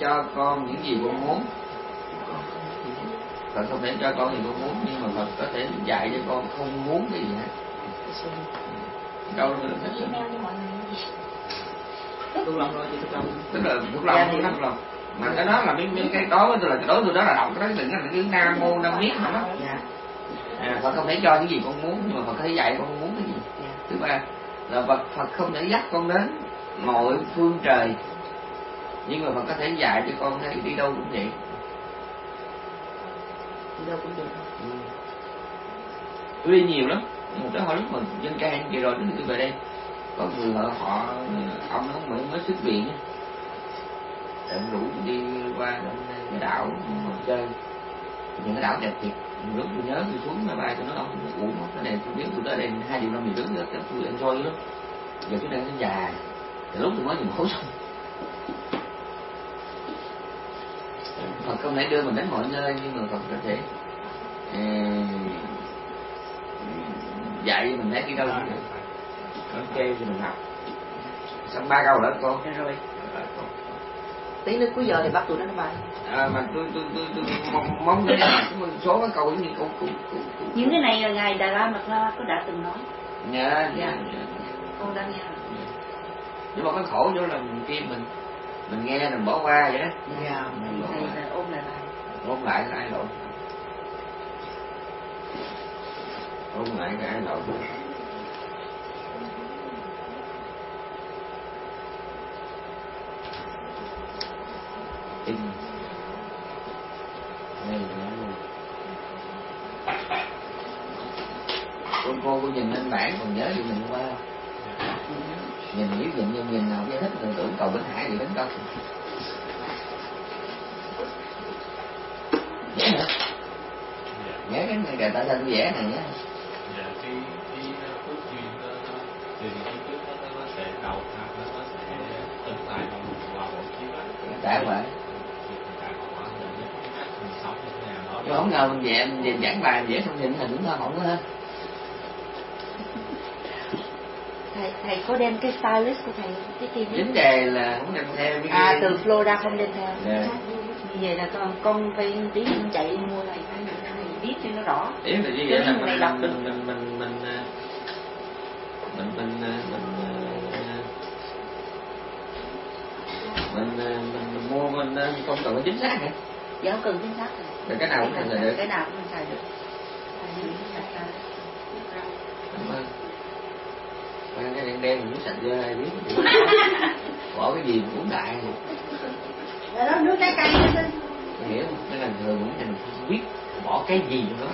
cho con những gì con muốn. Phật không thể cho con gì con muốn nhưng mà Phật có thể dạy cho con không muốn cái gì hết. Đâu nữa lòng rồi lòng tức là thuộc lòng không thuộc lòng mà cái đó là cái, cái, cái đó tức là cái đối tôi đó là đọc cái đó đừng là cái nam mô nam miết mà đó. Dạ. À, Phật không thể cho những gì con muốn nhưng mà Phật có thể dạy con muốn cái gì. Dạ. Thứ ba là Phật Phật không thể dắt con đến mọi phương trời nhưng mà Phật có thể dạy cho con thấy đi đâu cũng vậy. Đi đâu cũng được. Ừ. tôi đi nhiều lắm. Một cái hồi lúc mà dân can vừa rồi trước khi tôi về đây. Có người họ, họ ông nó mới mới xuất viện Rồi rủ đi qua cái đảo mà chơi. Những cái đảo đẹp thiệt. Lúc tôi nhớ tôi xuống máy bay tôi nói ông uổng cái này tôi biết tôi tới đây hai triệu năm thì đứng đó tôi enjoy lắm. Giờ tôi đang nó dài thì lúc tôi mới nhìn khối xong Phật không thể đưa mình đến mọi nơi nhưng mà Phật có thể ờ, dạy mình thấy đi đâu cũng được ok thì mình học. Xong ba câu nữa con. Dạ rồi. Tí nữa cuối giờ thì bắt tụi nó nó bài. À, mà tôi tôi tôi, tôi mong, mong cái số cái câu như câu, câu. những cái này là ngài Đà La Mật La có đã từng nói. Dạ dạ dạ. con đang nghe nhưng mà cái khổ chỗ là mình kia mình mình nghe mình bỏ qua vậy đó. Dạ mình thầy qua. là ôm lại lại ôn lại cái ai lộn? Ôn lại cái ai lộn? In đây là cô cô cô nhìn lên bảng còn nhớ gì mình qua nhìn biết nhìn nhưng nhìn nào giải thích rồi tưởng cầu bến hải gì đến công dễ hả? Nhớ cái này tại sao tôi vẽ này nhé. Dạ cái cái phước duyên nó từ những cái trước nó sẽ đầu nó nó sẽ tồn tại trong vào một chiếc đó tại vậy thì không ngờ mình vẽ mình về giảng bài vẽ xong nhìn hình cũng thơ mộng nữa ha thầy thầy có đem cái stylist của thầy cái nhé. vấn đề là không đem theo cái à từ Florida không đem theo Dạ. như vậy là con con phải tí con chạy mua này phải biết cho nó rõ ý là như vậy là mình mình mình mình mình à, mình mình à, mình à, mình à, mình mình mua mình à, không cần phải chính xác hả dạ không cần chính xác rồi cái nào cũng thành được cái nào cũng xài được cảm ơn cái đen đen muốn sạch dơ ai biết bỏ cái gì cũng uống đại Dạ đó nước trái cây đó xin hiểu không? cái lần thường cũng mình biết bỏ cái gì đó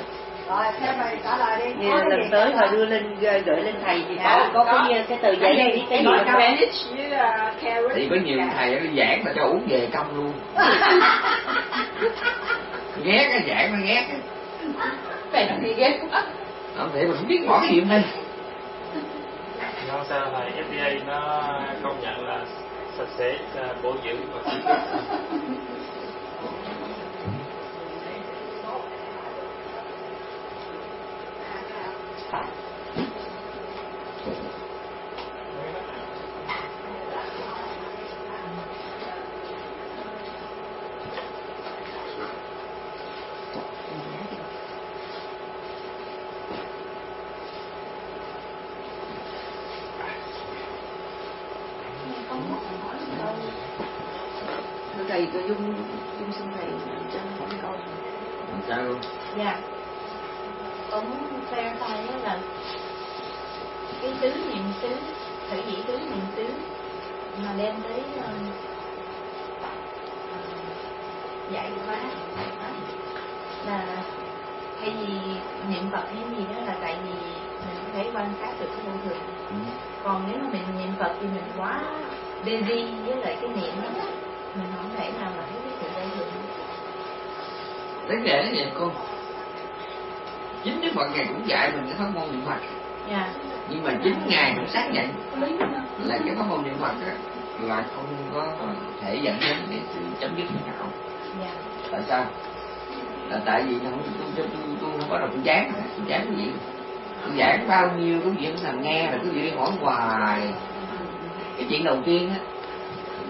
Rồi, theo mày trả lời đi. Cái lần gì tới mà đưa lên gửi lên thầy thì Dạ, có có có. cái cái tờ giấy Cái viết cái gì không? với uh, thì có nhiều thầy nó giảng mà cho uống về công luôn ghét cái giảng nó ghét làm gì ghê quá. không thể mình không biết bỏ cái gì đây không sao thầy FDA nó công nhận là sạch sẽ à, bổ dưỡng và chi tiết Thưa thầy tôi dung dung xin thầy cho nó hỏi câu làm sao luôn Dạ. Con muốn clarify á là cái tứ niệm xứ, thử dĩ tứ niệm xứ mà đem tới ờ, ờ, giải hóa đó. là thay vì niệm Phật hay gì đó là tại vì mình có thể quan sát được cái vô thường ừ. còn nếu mà mình niệm Phật thì mình quá busy với lại cái niệm đó mình không thể nào mà thấy cái sự vô thường vấn đề nó vậy cô chính đức phật ngài cũng dạy mình cái pháp môn niệm phật. Dạ. Nhưng mà chính ngài cũng xác nhận là cái pháp môn niệm phật á, là không có thể dẫn đến cái sự chấm dứt nào dạ. Tại sao? Là tại vì không tôi tôi tôi, tôi không có tôi chán. Chán cái gì? Tôi giảng bao nhiêu cái chuyện thằng nghe là cứ gì đi hỏi hoài. cái chuyện đầu tiên á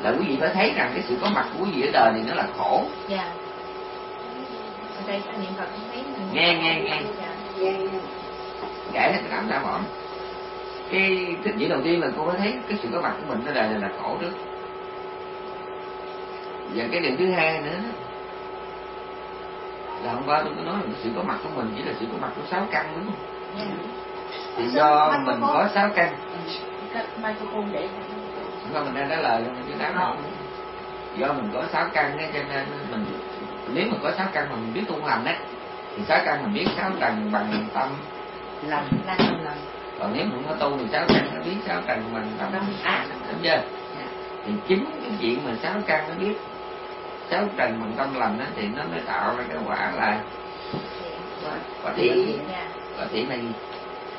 là quý vị phải thấy rằng cái sự có mặt của quý vị ở đời thì nó là khổ. Dạ. Ở đây niệm phật thấy Nghe, nghe, nghe. dạ. Giải hết đám ra bỏ cái thích dĩ đầu tiên là cô phải thấy cái sự có mặt của mình ở đời này là khổ trước. Và cái điều thứ hai nữa là hôm qua tôi có nói là cái sự có mặt của mình chỉ là sự có mặt của sáu căn đúng không? Dạ. Thì do mình có sáu căn. Cái microphone để không mình đang nói lời rồi chứ đám nào do mình có sáu căn á cho nên mình nếu mà có sáu căn mà mình biết tu hành á thì sáu căn mình biết sáu trần bằng tâm. Lầm là lầm còn nếu mình không có tu thì sáu căn nó biết sáu trần bằng tâm. Ác đúng chưa? Thì chính cái chuyện mà sáu căn nó biết sáu trần bằng tâm lành á thì nó mới tạo ra cái quả là Thì- thiện. có thiện là gì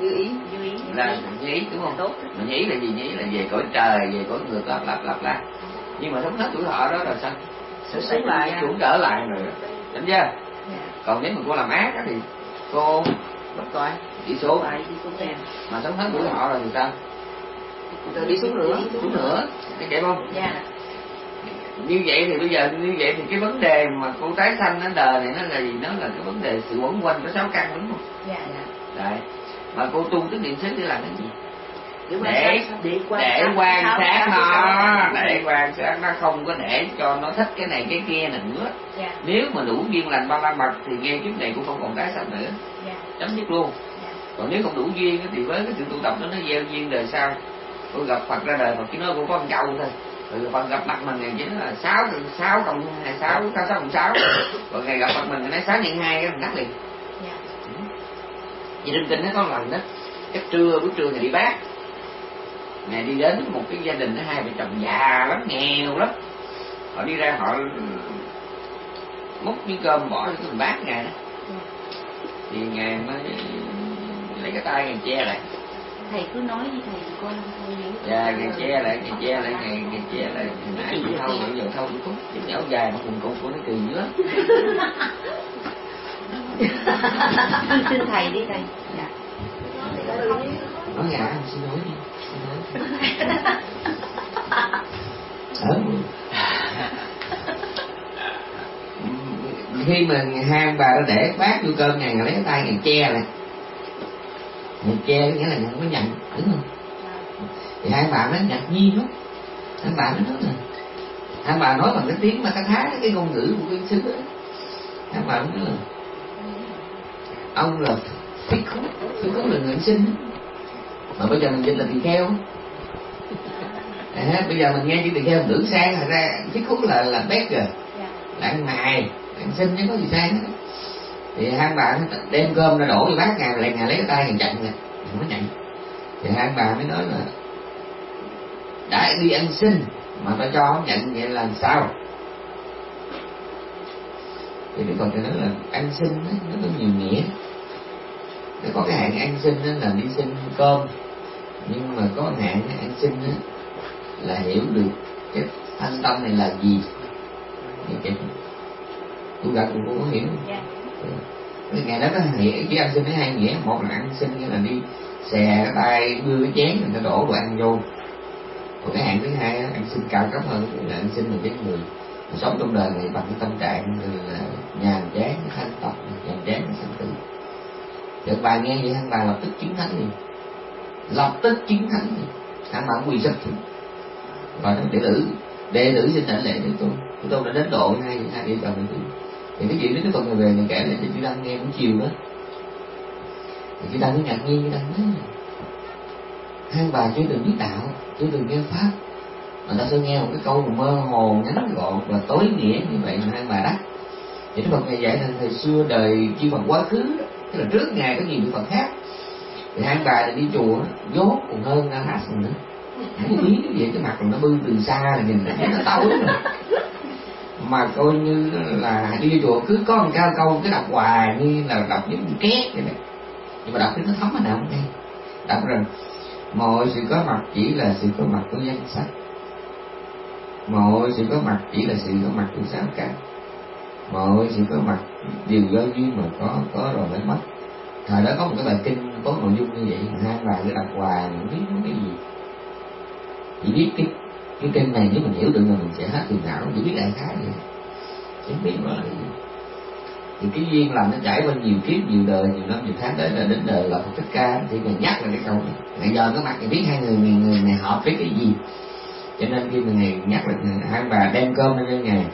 như ý lưu ý. Là mình ý đúng không? Tốt. Mình nghĩ là gì? Nghĩ là về cõi trời về cõi người lặp lặp lặp lại nhưng mà sống hết tuổi thọ đó rồi sao? Sẽ xuống lại cũng trở lại rồi. Đúng chưa? Dạ. Còn nếu mà cô làm ác thì cô bất coi. đi xuống. Em? Mà sống hết tuổi thọ rồi thì sao rồi đi xuống nữa xuống nữa cái kịp không? Dạ. Như vậy thì bây giờ như vậy thì cái vấn đề mà cô tái sanh ở đời này nó là gì? Nó là cái vấn đề sự quẩn quanh của sáu căn đúng không? Dạ. Đấy mà cô tu tức niệm xứ để làm cái gì? Để để quan sát nó. để quan sát nó không có để cho nó thích cái này cái kia nữa. Dạ. Nếu mà đủ duyên lành ba la mật thì nghe kiếp này cũng không còn tái sanh nữa. Dạ. Chấm dứt luôn. Dạ. Còn nếu không đủ duyên thì với cái sự tu tập đó nó gieo duyên đời sau. Tôi gặp Phật ra đời Phật chỉ nói cũng có một câu thôi. Rồi Phật gặp mặt mình ngày chỉ nói là sáu sáu cộng hai sáu sáu sáu cộng sáu. Còn ngày gặp mặt mình nói sáu nhân hai cái mình đắt liền vì trên kinh nó có lần đó. Chắc trưa buổi trưa ngày đi bác. Ngày đi đến một cái gia đình hai vợ chồng già lắm nghèo lắm. Họ đi ra họ múc miếng cơm bỏ cho cái bát ngài đó. Thì ngài mới lấy cái tay ngài che lại. Thầy cứ nói với thầy con hiểu dạ ngài che lại ngài che lại ngài ngài che lại. Hồi nãy chị thâu bây giờ thâu cũng chút cái dài mà quần cục của nó kỳ dữ lắm con xin thầy đi thầy. Dạ. Nói dạ xin lỗi đi xin lỗi. Ở khi mà hai bà đã để bát vô cơm này lấy cái tay ngài che lại. Ngài che nghĩa là không có nhận đúng không? Thì hai bà nó ngạc nhiên lắm. Hai bà nó nói là hai bà nói bằng cái tiếng mà cái thái cái ngôn ngữ của cái xứ hai bà nói là ông là phí khúc phí khúc là người sinh. Mà bây giờ mình dịch là tỳ kheo. À, bây giờ mình nghe chữ tỳ kheo tưởng sang thật ra phí khúc là là bét rồi. Dạ. Là ăn mài ăn xin chứ có gì sai hết. Thì hai bà đem cơm ra đổ vô bát ngài lại ngài lấy cái tay ngài chặn rồi không có nhận thì hai bà mới nói là đã đi ăn xin mà tao cho không nhận vậy là làm sao? Thì Đức Phật nói là ăn xin đó, nó có nhiều nghĩa nó có cái hạn ăn xin đó là đi xin cơm. Nhưng mà có hạn ăn xin đó là hiểu được cái thanh tâm này là gì. Thì cái tôi gặp cũng có hiểu dạ. Cái ngày đó có nghĩa chỉ ăn xin có hai nghĩa một là ăn xin nghĩa là đi xè cái tay đưa cái chén người ta đổ đồ ăn vô. Còn cái hạng thứ hai á, ăn xin cao cấp hơn là ăn xin một cái người sống trong đời này bằng cái tâm trạng là nhàn chán thanh tập nhàn chán sanh tử được bà nghe vậy thằng bà lập tức chiến thắng liền. Lập tức chiến thắng liền. Thằng bà quỳ sắp xuống và nó đệ tử đệ tử xin đảnh lễ để tôi tôi đã đến độ hai hai vợ chồng đệ tử thì cái chuyện đó Đức Phật ngày về mình kể lại cho chú Đăng nghe buổi chiều đó. Thì chú Đăng cứ ngạc nhiên chú Đăng nói. Hai bà chưa từng biết đạo chưa từng nghe pháp. Mà ta sẽ nghe một cái câu mơ hồ ngắn gọn và tối nghĩa như vậy mà hai bà đắc thì Đức Phật ngày dạy là thời xưa đời chư Phật quá khứ. đó, tức là trước ngày có nhiều Đức Phật khác. Thì hai bà đi chùa dốt còn hơn Na Hát nữa. Không biết cái gì cái mặt nó bư từ xa là nhìn thấy nó tối rồi. Mà coi như là đi chùa cứ có một cao câu cái đọc hoài như là đọc những két vậy này nhưng mà đọc cái nó thấm mà nào không nghe đọc rằng mọi sự có mặt chỉ là sự có mặt của danh sách, mọi sự có mặt chỉ là sự có mặt của sáng cả mọi sự có mặt đều do duyên mà có có rồi mới mất. Thời đó có một cái bài kinh có nội dung như vậy hai bài cứ đọc hoài mà biết cái gì. Chỉ biết cái cái kênh này nếu mình hiểu được là mình sẽ hết phiền não chỉ biết đại khái vậy. Chứ biết nó là gì thì cái duyên làm nó trải qua nhiều kiếp nhiều đời nhiều năm nhiều tháng tới là đến đời là Phật thích ca. Thì mình nhắc là cái câu này. Ngày giờ có mặt thì biết hai người người, người này hợp với cái gì. Cho nên khi mình này nhắc là hai bà đem cơm lên cho ngày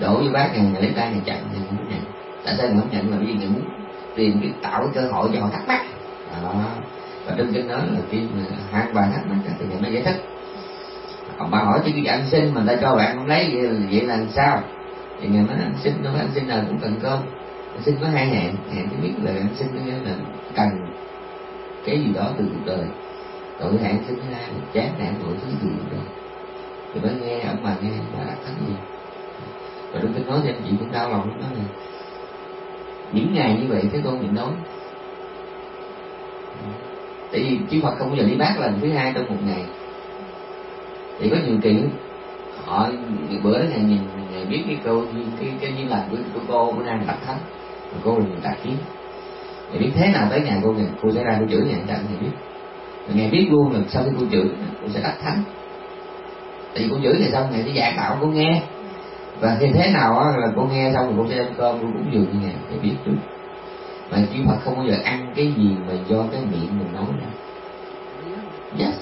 đổ với bác này lấy tay này chặn thì không nhận tại sao mình không nhận? Là vì ngài muốn tìm cái tạo cái cơ hội cho họ thắc mắc. Đó. Và trong kinh nói là khi mà hai bà thắc mắc thì mình mới giải thích. Còn bà hỏi chứ cái ăn xin mà ta cho bạn không lấy vậy, vậy là làm sao? Thì ngày mới ăn xin nó ăn xin nào cũng cần cơm. Ăn xin có hai hẹn. Hẹn thì biết là ăn xin có nghĩa là cần cái gì đó từ cuộc đời. Còn hẹn xin thứ hai là chán nản mọi thứ từ cuộc đời thì mới nghe ông bà nghe bà đặt thánh gì và trong kinh nói thì anh chị cũng đau lòng đó này những ngày như vậy thế tôn định nói tại vì chứ Phật không bao giờ đi bác lần thứ hai trong một ngày. Thì có nhiều kỳ họ bữa đó ngày nhìn ngày biết cái câu cái cái như là của, của cô bữa nay đặt thánh cô là đặt kiến ngày biết thế nào tới nhà cô ngày cô sẽ ra cô chửi nhà chặn ngày biết rồi ngày biết luôn là sau khi cô chửi cô sẽ đắc thánh thì cô chửi thì xong ngày sẽ giảng đạo cô nghe và khi thế nào á, là cô nghe xong rồi cô sẽ ăn cơm, cô cũng dường như này để biết được. Mà chư Phật không bao giờ ăn cái gì mà do cái miệng mình nói ra yes.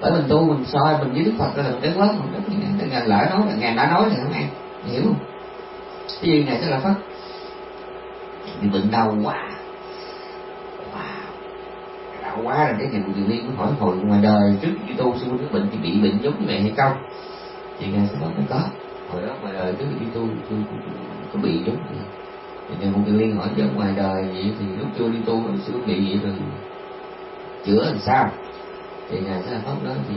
Bởi mình tu, mình soi, mình với đức phật là cái lớn mình rất cái ngàn lỡ nói là ngài đã nói thì không ăn. Hiểu không? Cái gì này tức là Phật? Bị bệnh đau quá. Wow. Đau quá là cái ngày của liên hỏi hồi ngoài đời trước khi tu sư huynh bệnh thì bị bệnh giống như vậy hay không? Thì ngài sẽ nói nó có. Hồi đó ngoài đời trước đi tu tôi có bị giống vậy. Thì ngài một tự liên hỏi giống ngoài đời vậy thì lúc chưa đi tu sư bị vậy rồi. Chữa làm sao? Thì ngài sẽ pháp đó thì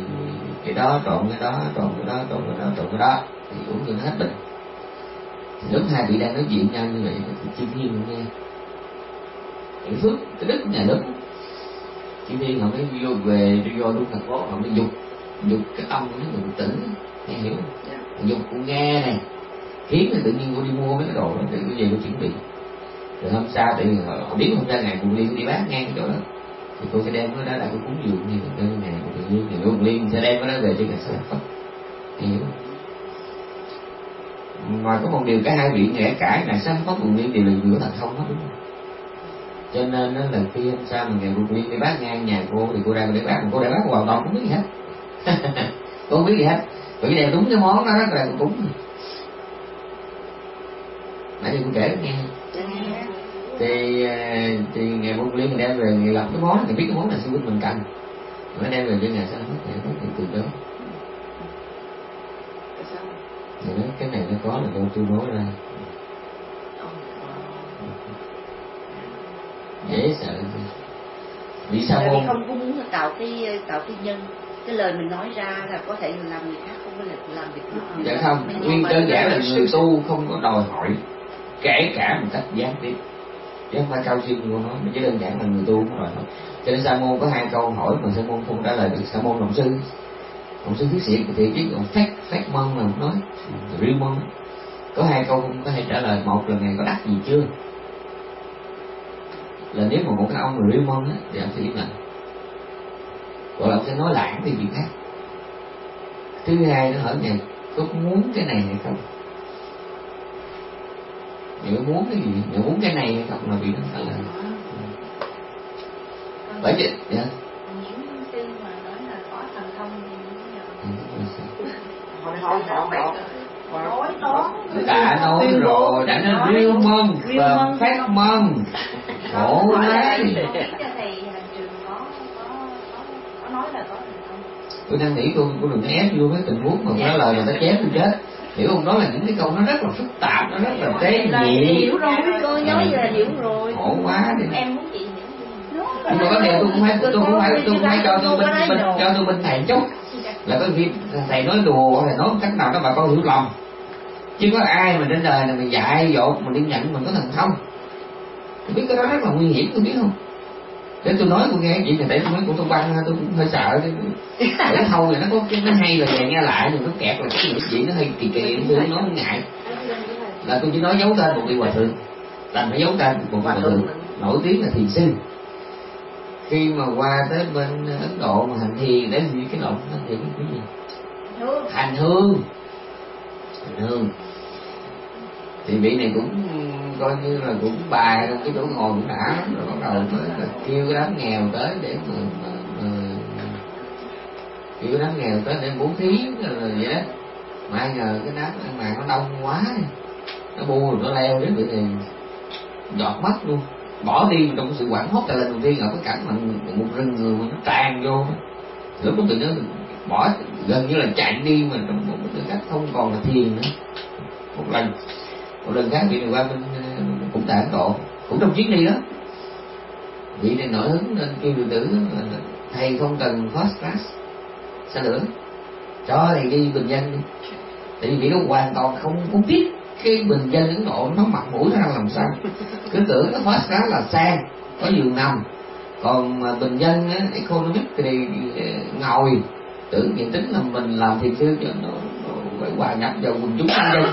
cái đó trộn cái đó, trộn cái đó, trộn cái đó, trộn cái đó. Thì uống cho hết bệnh. Thì lúc hai vị đang nói chuyện nhau như vậy thì chim thiên cũng nghe. Cái phước, cái đức nhà đức chim thiên họ mới vô về, đi vô đúng thành phố họ mới dục dục cái âm nó bình tĩnh nghe hiểu. Không dục cũng nghe này khiến thì tự nhiên cô đi mua mấy cái đồ đó tự nhiên về cô chuẩn bị. Rồi hôm sau tự họ, họ biết hôm sau ngày cùng liên đi bán ngang cái chỗ đó. Thì cô sẽ đem cái đó là cô cúng dường như là ngày của tự nhiên thì ông liên sẽ đem cái đó về cho ngày sau phật hiểu. Mà có một điều cả hai vị nghệ cãi ngày sáng pháp cùng liên đều là giữa thành không hết đúng không? Cho nên nó là khi hôm sau mà ngày buồn liên đi bác ngang nhà cô thì cô đang để bác mà cô để bác hoàn toàn không biết gì hết. Cô không biết gì hết vì đem đúng cái món đó rất là cúng nãy giờ cô kể nghe. Thì thì ngày buôn liên mình đem về ngày lập cái món thì biết cái món là sư huynh mình cần nó đem về cho ngày sau hết ngày hết thì từ đó. Thì nói cái này nó có là tôi tôi nói ra. Dễ sợ. Vì sao không không muốn tạo cái tạo cái nhân cái lời mình nói ra là có thể làm người khác không có được làm việc đó. dạ không, nguyên đơn giản là người tu không có đòi hỏi kể cả một cách gián tiếp. Chứ không phải cao siêu như nói mà chỉ đơn giản là người tu không đòi hỏi. Cho nên sa môn có hai câu hỏi mà sa môn không trả lời được. Sa môn đồng sư đồng sư thiết sĩ thì biết còn phát phát mân là không nói. Riêng mân có hai câu không có thể trả lời. Một là ngài có đắc gì chưa? Là nếu mà một cái ông người riêng mân á, thì ông sẽ im lặng gọi là sẽ nói lãng đi chuyện khác. Thứ hai nó hỏi ngài có muốn cái này hay không? Nếu muốn cái gì? Nếu muốn cái này hay không? Là vì nó phải là bởi vậy dạ. Nói toán đã nói rồi đã nói riêu mân và phát mân. Khổ quá biết cho thầy hành trường có có có có nói là có thần thông tôi đang nghĩ cô cô đừng có ép vô cái tình huống mà cô nói lời mà ta chém tôi chết. Hiểu không đó là những cái câu nó rất là phức tạp nó rất là tế là nhị. hiểu rồi cô nói vậy là hiểu rồi. Khổ quá đi. Em muốn chị nhưng mà vấn đề tôi cũng phải tôi cũng phải tôi cũng phải cho tôi bên, bên cho tôi bên thầy chút. Là có khi thầy nói đùa thầy nói cách nào đó bà con hiểu lầm chứ có ai mà trên đời này mình dạy dỗ mình đi nhận mình có thần thông. Tôi biết cái đó rất là nguy hiểm tôi biết không để tôi nói cô nghe vậy là tại tôi nói cô thông băng tôi cũng hơi sợ. Để thâu này nó có cái nó hay là về nghe lại nhưng nó kẹt là cái gì nó hơi kỳ kỳ tôi nói không ngại. Là tôi chỉ nói dấu tên một vị hòa thượng. Đành phải dấu tên một hòa thượng nổi tiếng là thiền sư khi mà qua tới bên ấn độ mà hành thiền đấy gì cái lộn hành thiền cái gì? Hành hương. Hành hương. Thì vị này cũng coi như là cũng bài trong cái chỗ ngồi đã rồi bắt đầu mới là kêu cái đám nghèo tới để mà, mà, mà kêu cái đám nghèo tới để bố thí rồi vậy đó. Mà ngờ cái đám ăn mày nó đông quá nó bu rồi nó leo đến bị thì giọt mắt luôn. Bỏ đi trong sự quảng hốt tại lần đầu tiên ở cái cảnh mà một rừng người mà nó tràn vô lúc đó tụi nó bỏ gần như là chạy đi mà trong một cái cách không còn là thiền nữa. Một lần một lần khác thì người qua bên ờ, ấn độ cũng trong chuyến đi đó. Vị này nổi hứng nên kêu đệ tử là thầy không cần first class sao nữa cho thầy đi bình dân đi. Tại vì vị đó hoàn toàn không không biết cái bình dân ấn độ nó mặt mũi nó làm sao. Cứ tưởng nó first class là sang có giường nằm. Còn bình dân á, economic thì ờ, ngồi. Tưởng diện tính là mình làm thiền sư cho nó, nó phải hòa nhập vào quần chúng nhân dân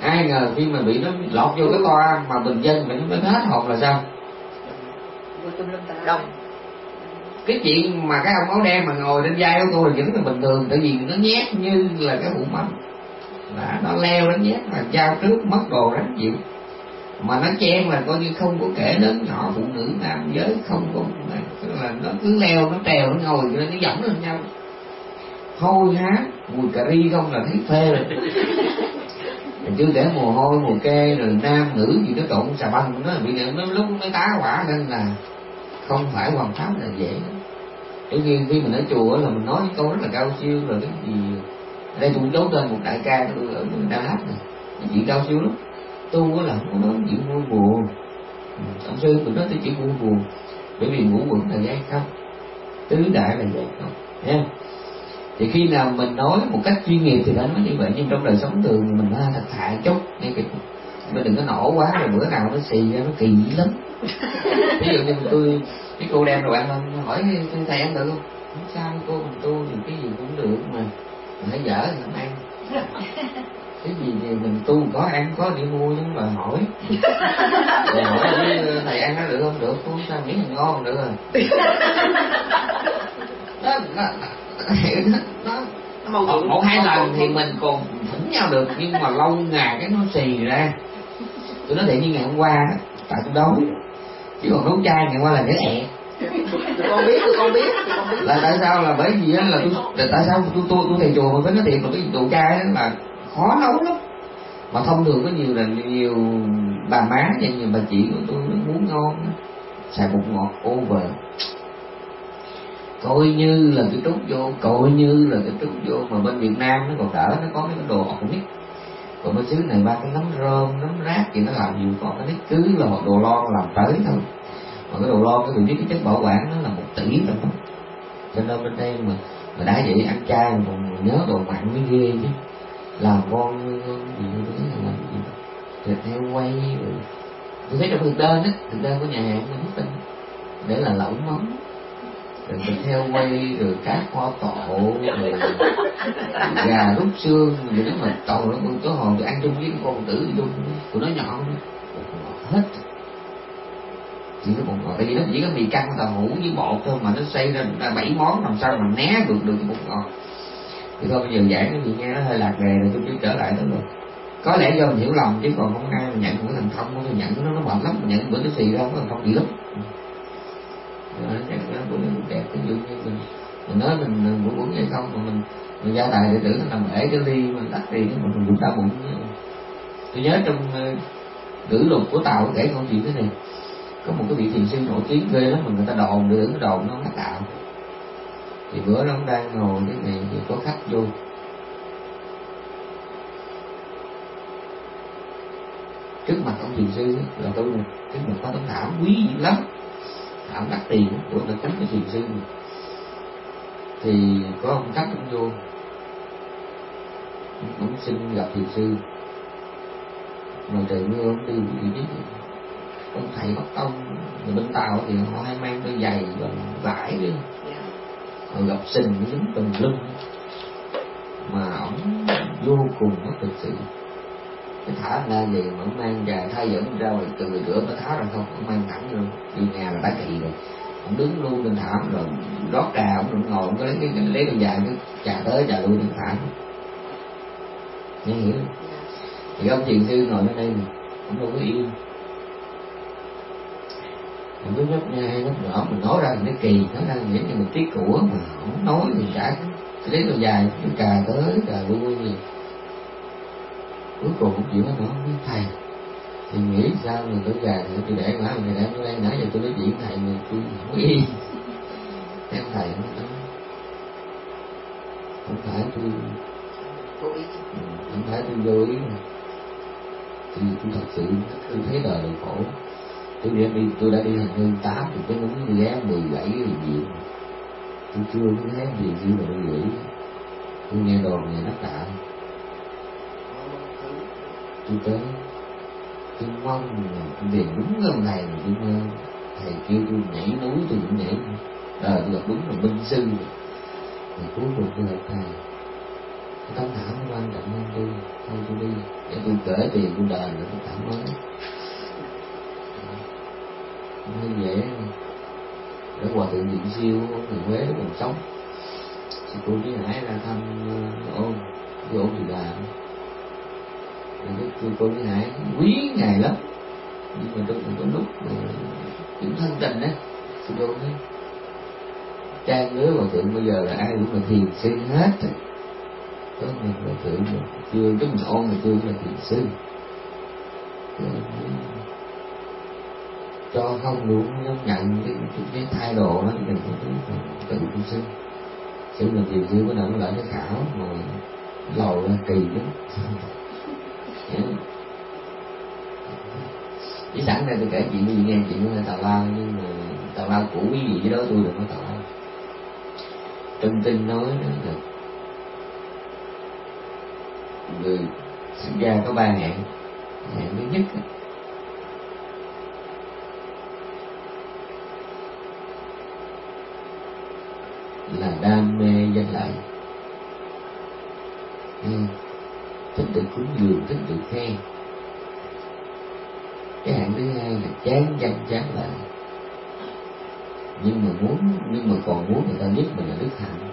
ai ngờ khi mà bị nó lọt vô cái toa mà bình dân mình nó hết hồn là sao? Đông. Cái chuyện mà cái ông áo đen mà ngồi trên vai của tôi là vẫn là bình thường tại vì nó nhét như là cái hũ mắm. Là nó leo nó nhét mà trao trước mất đồ rắn chịu. Mà nó chen là coi như không có kể lớn nhỏ phụ nữ nam giới không có tức là nó cứ leo nó trèo nó ngồi nó dẫm lên nhau. Hôi há mùi cà ri không là thấy phê rồi mình chưa kể mồ hôi mồ kê, rồi nam, nữ gì nó trộn xà băng nó bị này nó lúc nó tá quả nên là không phải hoàn pháp là dễ. Tự nhiên khi mình ở chùa là mình nói những câu rất là cao siêu, rồi cái gì, ở đây tôi cũng giấu tên một đại ca tôi ở Đà Lạt này, cái chuyện cao siêu lắm. Tu là không có nói chuyện vui buồn. Ừ, ông sư mình nói tới chuyện vui buồn, bởi vì ngũ quẩn là dây không tứ đại là dây không? nha thì khi nào mình nói một cách chuyên nghiệp thì phải nói như vậy. Nhưng trong đời sống thường mình nói thật thà chút nghe kịp mình đừng có nổ quá rồi bữa nào nó xì ra nó kỳ lắm. Ví dụ như tôi cái cô đem đồ ăn lên hỏi thầy ăn được không? Không sao cô mình tu thì cái gì cũng được mà. Mình hãy dở thì không ăn. Cái gì thì mình tu có ăn có đi mua nhưng mà hỏi. Rồi hỏi với thầy ăn nó được không? Được không sao miễn là ngon được rồi đó, nó, nó, nó, Nó mâu một, một hai lần thì mình. còn thỉnh nhau được nhưng mà lâu ngày cái nó xì ra. Tôi nói thiệt như ngày hôm qua đó tại tôi đói. Chứ còn nấu chay ngày qua là nhớ ẹ. Tụi con biết, tụi con biết, tụi con biết. là tại sao là bởi vì là tôi là tại sao tôi tôi tôi thầy chùa mà phải nói thiệt là cái đồ chay đó là khó nấu lắm. Mà thông thường có nhiều là nhiều bà má và nhiều bà chị của tôi muốn ngon xài bột ngọt over coi như là cái trúc vô, coi như là cái trúc vô. Mà bên Việt Nam nó còn đỡ, nó có cái đồ organic còn bên xứ này ba cái nấm rơm, nấm rác gì nó làm nhiều còn cái cứ là đồ lon làm tới thôi. Mà cái đồ lon cái vị biết cái chất bảo quản nó là một tỷ rồi đó. Cho nên bên đây mà mà đã vậy ăn chay mà còn nhớ đồ mặn mới ghê chứ. Làm con gì như thế là làm gì thịt heo quay, rồi. Tôi thấy trong thực đơn á, thực đơn của nhà hàng nó biết tin. Để là lẩu mắm rồi mình theo quay rồi cá kho tổ rồi gà rút xương, rồi nó mà tàu nó con tối hòn thì ăn chung với con tử chung của nó nhỏ hết. Chỉ có bụng ngọt tại vì nó chỉ có mì căng tàu hủ với bột thôi mà nó xây ra ra bảy món, làm sao mà né được được bụng ngọt thì thôi, bây giờ giải cái gì nghe nó hơi lạc đề rồi tôi biết trở lại đó rồi. Có lẽ do mình hiểu lầm chứ còn không ai mà nhận của cái thành thông mình nhận nó nó mệt lắm, mà nhận bữa nó xì ra, không có thành thông gì lắm ví dụ như mình mình nói mình mình bụng uống hay không mà mình mình gia tài đệ tử nó nằm ể cái ly mình đắt tiền mà mình cũng đau bụng. Tôi nhớ trong ờ, ngữ lục của tàu kể câu chuyện thế này. Có một cái vị thiền sư nổi tiếng ghê lắm mà người ta đồn đệ tử nó đồn nó không tạo, đạo. Thì bữa đó ông đang ngồi cái này thì có khách vô. Trước mặt ông thiền sư là tôi nè trước mặt có tấm thảm quý lắm thảm đắt tiền của người cúng cái thiền sư này. thì có ông khách cũng vô. Ông xin gặp thiền sư mà trời mưa ông đi gì biết. Ông thầy bắt tông người bên tàu thì họ hay mang đôi giày bằng vải chứ Dạ. họ gặp sình dính tùm lum. Mà ổng vô cùng nó thực sự cái thả ra gì mà mang dài thay dẫn ra ngoài từ người rửa nó tháo ra không cũng mang thẳng luôn đi nhà là đã kỳ rồi. Ông đứng luôn trên thảm rồi rót trà ông đừng ngồi ông có lấy cái, lấy cái dài cái trà tới trà lui trên thảm nghe hiểu thì ông thiền sư ngồi bên đây cũng ông đâu có yên mình cứ nhấp nhai nhấp nhỏ mình nói ra mình nó kỳ nói ra nghĩa như mình tiếc của mà không nói thì chả lấy đồ dài cái trà tới trà lui gì cuối cùng cũng chịu hết nó với thầy. Thì nghĩ sao mình tôi già thì tôi để mãi mình để nó đây nãy giờ tôi nói chuyện thầy mình tôi không yên. Em thầy nó nói không phải tôi ý. không phải tôi vô ý. Mà thì tôi thật sự tôi thấy đời là khổ. Tôi đã đi tôi đã đi hành hương tám thì cái núm ghé mười bảy cái gì? Tôi chưa có thấy gì gì mà tôi nghĩ tôi nghe đồn nhà đất tạ tôi tới. Tôi mong là tôi về đúng cái này mà tôi mơ thầy kêu tôi nhảy núi ờ, tôi cũng nhảy đời tôi đúng là minh sư thì cuối cùng tôi gặp thầy. Cái tấm thảm nó quan trọng hơn tôi thôi tôi đi để tôi kể tiền tôi đền để tôi cảm ơn không dễ. Để hòa thượng điện siêu người huế còn sống. Thì cô với hải ra thăm ờ, ôn cái ôn thì làm rồi cái cô, cô hải quý ngài lắm. Nhưng mà tôi cũng có lúc những thân tình á thì cô nói trang lứa hòa thượng bây giờ là ai cũng là thiền sư hết rồi. Có người hòa thượng mà chưa cái mình on mà chưa là thiền sư. Cho không đủ nó nhận cái, cái, cái thái độ đó đừng có thứ tự tu sư sư mình thiền sư bắt đầu nó lại cái khảo rồi lầu là kỳ lắm. chỉ sẵn đây tôi kể chuyện gì nghe chuyện của tào lao, nhưng mà tào lao của quý vị với đó tôi đừng có tào lao trong kinh nói đó là người sinh ra có ba hạng. Hạng thứ nhất là đam mê danh lợi ừ. thích được cúng dường thích được khen. Cái hạng thứ hai là chán danh chán lợi nhưng mà muốn nhưng mà còn muốn người ta biết mình là đức hạnh.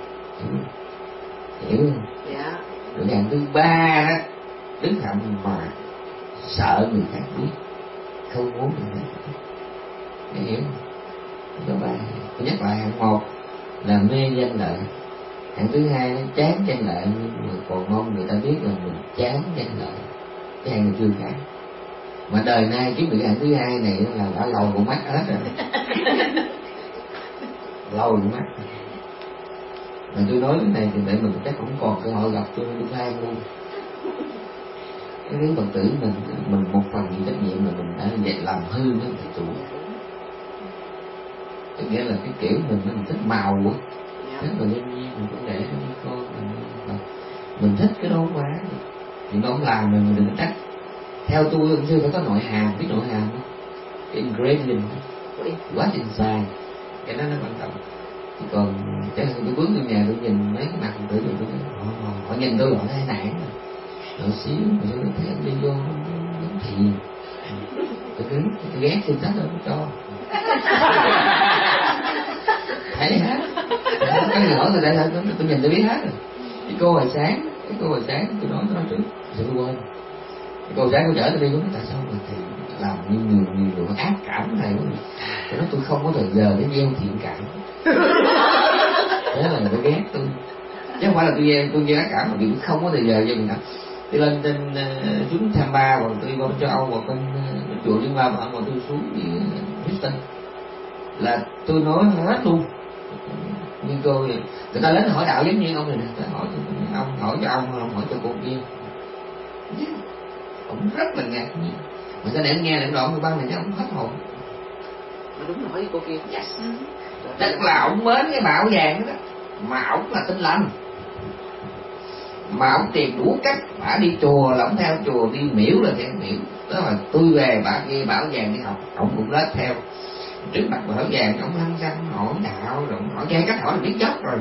Hiểu không? Dạ. rồi hạng thứ ba đó đức hạnh mà sợ người khác biết không muốn người khác biết. Hiểu không thứ ba nhắc lại hạng một là mê danh lợi hạng thứ hai nó chán danh lợi nhưng mà còn mong người ta biết là mình chán danh lợi cái hạng chưa khác. Mà đời nay kiếm được hạng thứ hai này là đã lầu của mắt hết rồi. Lâu của mắt. Mà tôi nói cái này thì để mình chắc cũng còn cơ hội gặp tôi tôi than luôn. Cái nếu phật tử mình mình một phần trách nhiệm là mình đã dạy làm hư cái thầy chủ. Tức nghĩa là cái kiểu mình mình thích màu á Dạ. thích mà đương nhiên mình cũng để cho đi con mình, mình, mình thích cái đó quá. Thì nó không làm mình mình đừng trách. Theo tôi ông sư phải có nội hàm biết nội hàm không? Cái ingredient quá trình dài. Cái đó nó quan trọng. Thì còn chắc là tôi bước vô nhà tôi nhìn mấy cái mặt phật tử rồi tôi họ, họ, ờ, họ nhìn tôi họ thấy nản à. rồi xíu mà tôi thấy anh đi vô nó thì. Tôi cứ tôi ghét xin sách tôi cho. Thấy hết lỡ người hỏi tôi tại sao tôi, tôi nhìn tôi biết hết rồi. Cái cô hồi sáng cái cô hồi sáng tôi nói tôi nói trước rồi tôi quên. Cái cô hồi sáng tôi chở tôi đi đúng tại sao mà thầy làm như nhiều nhiều người ác cảm này? Quá tôi nói tôi không có thời giờ để gieo thiện cảm. Thế là người ta ghét tôi. Chứ không phải là tôi gieo tôi gieo ác cảm mà vì tôi không có thời giờ gieo thiện cảm. Tôi lên trên uh, xuống Tampa hoặc tôi qua châu Âu hoặc bên uh, chùa Liên Ba mà tôi xuống thì Houston. Là tôi nói hết luôn như cô vậy người ta đến hỏi đạo giống như ông này ta hỏi ông hỏi cho ông ông hỏi cho cô kia. Ông rất là ngạc nhiên. Mà sao để nghe lại đoạn người băng này chắc ông hết hồn. Mà đúng rồi cô kia. yes tức là ông mến cái bảo vàng đó mà ông là tin lành. Mà ông tìm đủ cách bà đi chùa là ông theo chùa đi miễu là theo miễu. Đó là tôi về bà kia bảo vàng đi học ông cũng lết theo trước mặt bảo vàng ông lăn xăng hỏi đạo rồi hỏi nghe cách hỏi là biết chót rồi.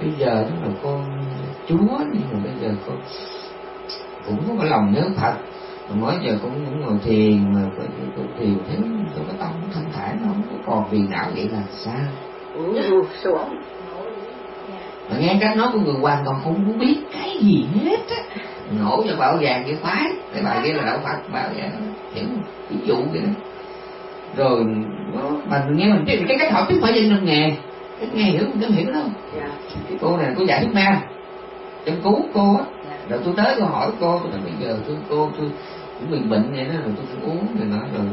Bây giờ nó là con chúa nhưng mà bây giờ con cũng có cái lòng nhớ thật mà mới giờ cũng cũng ngồi thiền mà phải tu thiền thấy trong cái tâm thanh thản nó không có còn phiền não vậy là sao? Ủa, xuống mà nghe cách nói của người hoàn toàn không có biết cái gì hết á. Nổ cho bảo vàng cái khoái. Cái bài kia là đạo phật bảo vàng hiểu ví dụ vậy đó rồi mà nghe mình cái cái cách hỏi chứ phải dân trong nghề cái nghe hiểu không hiểu đâu dạ. Cái cô này cô dạy thuốc nam trong cứu cô á. Dạ. Rồi tôi tới tôi hỏi cô tôi nói bây giờ tôi cô tôi cũng bị bệnh vậy đó rồi tôi phải uống rồi nói rồi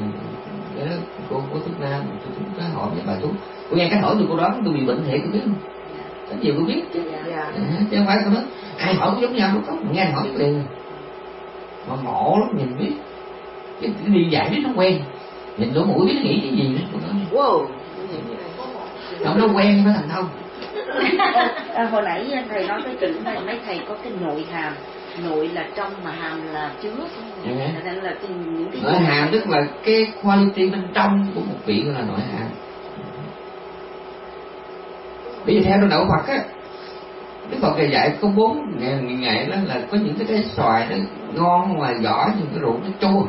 cái đó cô có thuốc nam tôi cũng có hỏi với bài thuốc cô nghe cái hỏi tôi cô đoán tôi bị bệnh thiệt tôi biết. Không cái gì cô biết chứ. Dạ. À, chứ không phải cô nói ai hỏi cũng giống nhau đâu có nghe hỏi biết liền. Mà ngộ lắm nhìn biết. Cái, cái đi dạy biết nó quen nhìn lỗ mũi biết nó nghĩ cái gì đó wow. Không nó quen nó thành thông. À, hồi nãy thầy nói cái chữ này mấy thầy có cái nội hàm. Nội là trong mà hàm là chứa Dạ. Cho nên là cái, những cái nội hàm tức là cái quality bên trong của một vị gọi là nội hàm. Bây giờ theo trong đạo Phật á Đức Phật ngày dạy có bốn ngày, ngày đó là có những cái trái xoài nó ngon ngoài vỏ nhưng cái ruột nó chua.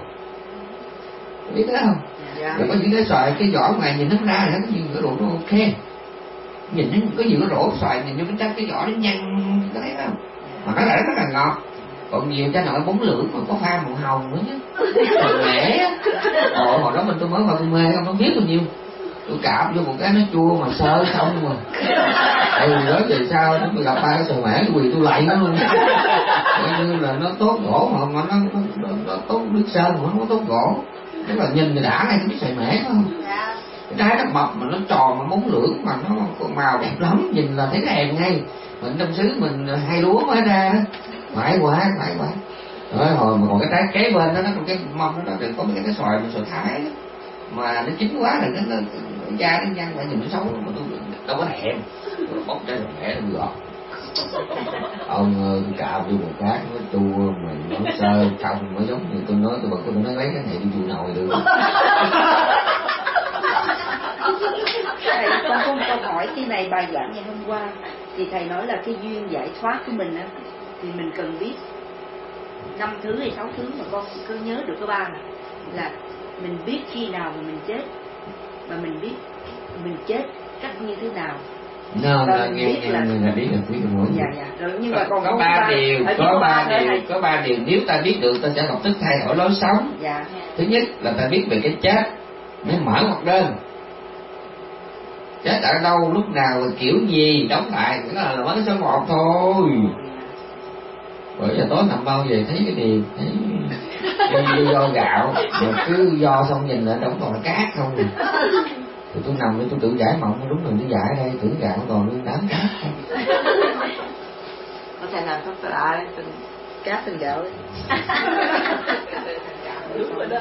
Biết đó không dạ. Rồi có những cái xoài cái vỏ ngoài nhìn nó ra nữa có những cái ruột nó ok. Nhìn nó có nhiều cái rổ xoài nhìn cái trái cái vỏ nó nhăn có thấy không? Mà nó lại rất là ngọt. Còn nhiều trái nội bốn lưỡng mà có pha màu hồng nữa chứ. Mẻ á. Ồ, hồi đó mình tôi mới vào tôi mê không có biết bao nhiêu. Tôi cạp vô một cái nó chua mà sơ xong mà ừ đó về sau tôi gặp ba cái sờ mẻ quỳ tôi lạy nó luôn. Coi như là nó tốt gỗ mà mà nó, nó, nó, nó tốt nước sơn mà nó tốt gỗ tức là nhìn thì đã này biết sợi mẻ không? Dạ. Cái trái nó mập mà nó tròn mà bốn lưỡng mà nó có màu đẹp lắm nhìn là thấy thèm ngay. Mình trong xứ mình hay lúa mới ra. Phải quá phải quá. Rồi hồi mà còn cái trái kế bên đó nó còn cái mâm đó, nó đừng có cái, cái xoài mà xoài thái đó. mà nó chín quá rồi nó, nó, da nó nhăn phải nhìn nó xấu mà tôi đâu có thèm bóc trái rồi mẻ nó gọt ông ờ, cả tôi cạo một cái nó chua mà nó sơ không, nó giống như tôi nói, tôi bật tôi nói lấy cái này đi chùi nồi được. Thầy, con có một câu hỏi cái này bài giảng ngày hôm qua, thì thầy nói là cái duyên giải thoát của mình á, thì mình cần biết năm thứ hay sáu thứ mà con cứ nhớ được cái ba này là mình biết khi nào mà mình chết, và mình biết mình chết cách như thế nào nó mình nghe nghe là- người là biết là biết là mỗi dạ dạ. Rồi nhưng mà có, còn có ba điều có ba điều có ba điều. Nếu ta biết được ta sẽ lập tức thay đổi lối sống. Dạ. Thứ nhất là ta biết về cái chết. Mới mở hoặc đơn chết ở đâu lúc nào và kiểu gì đóng lại cái là, là mới số một thôi. Bởi giờ tối nằm bao về thấy cái điều thấy do gạo mà cứ do xong nhìn lại đóng toàn là cát không à. thì tôi nằm đây tôi tự giải mộng đúng rồi tôi giải đây tưởng gạo còn nguyên đám cát không có thể làm tất lại từng cát từng gạo đi. Đúng rồi đó.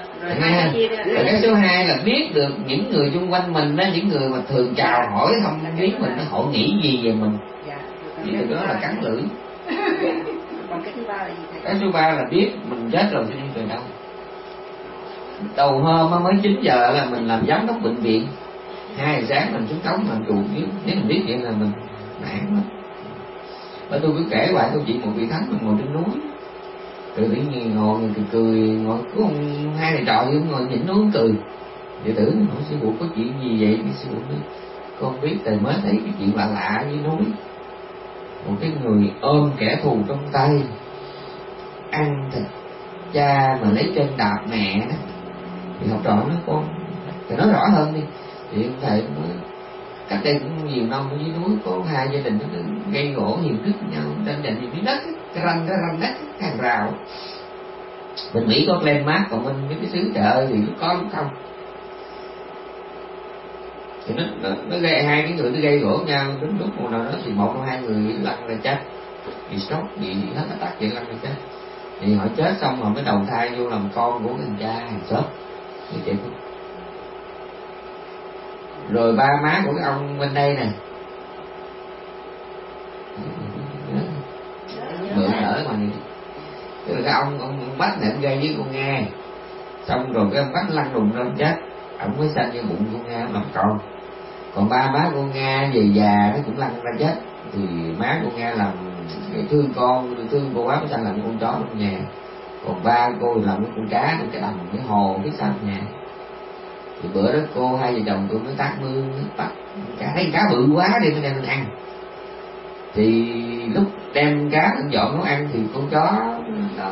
Rồi cái số hai là biết được những người xung quanh mình đó những người mà thường chào hỏi không biết mình nó họ nghĩ gì về mình. Dạ biết cái được thứ đó là ba- cắn lưỡi. Còn cái thứ ba là gì thầy? Cái số ba là biết mình chết rồi sẽ đi về đâu. Đầu hôm mới 9 giờ là mình làm giám đốc bệnh viện hai giờ sáng mình xuống cống mình chuột nếu nếu mình biết vậy là mình nản lắm. Và tôi cứ kể lại câu chuyện một vị thánh mình ngồi trên núi. Tự tự nhiên ngồi, cười cười, ngồi. Cứ ông hai thầy trò cũng ngồi nhìn núi cười. Đệ tử nó hỏi sư phụ có chuyện gì vậy? Cái sư phụ nói, con biết thầy mới thấy cái chuyện lạ lạ với núi. Một cái người ôm kẻ thù trong tay. Ăn thịt cha mà lấy chân đạp mẹ đó. Thì học trò nói, con thì nói rõ hơn đi thì ông cũng nói cách đây cũng nhiều năm ở dưới núi có hai gia đình nó gây gỗ hiềm khích nhau tranh giành nhiều miếng đất á, cái răng cái đất hàng rào. Bên mỹ có landmark còn bên mấy cái xứ chợ thì nó có lúc không. Thì nó, nó, nó gây hai cái người nó gây gỗ nhau đến lúc một nào đó thì một trong hai người lăn ra chết. Bị stroke bị hết nó tắc vậy lăn ra chết. Thì họ chết xong rồi mới đầu thai vô làm con của thằng cha hàng xóm. Thì vậy rồi ba má của cái ông bên đây nè. Mượn đỡ mà tức là cái ông ông, ông bách này ông gây với con nghe xong rồi cái ông bách lăn đùng ra chết ông mới sanh vô bụng con nga làm con. Còn ba má con nga về già nó cũng lăn ra chết thì má con nga làm cái thương con thương cô mới sanh làm con chó trong nhà. Còn ba cô làm cái con cá trong cái đầm cái hồ phía sau nhà thì bữa đó cô hai vợ chồng tôi mới tát mưa nước bắt cá thấy cá bự quá đi mới đem lên ăn. Thì lúc đem cá lên dọn nấu ăn thì con chó nó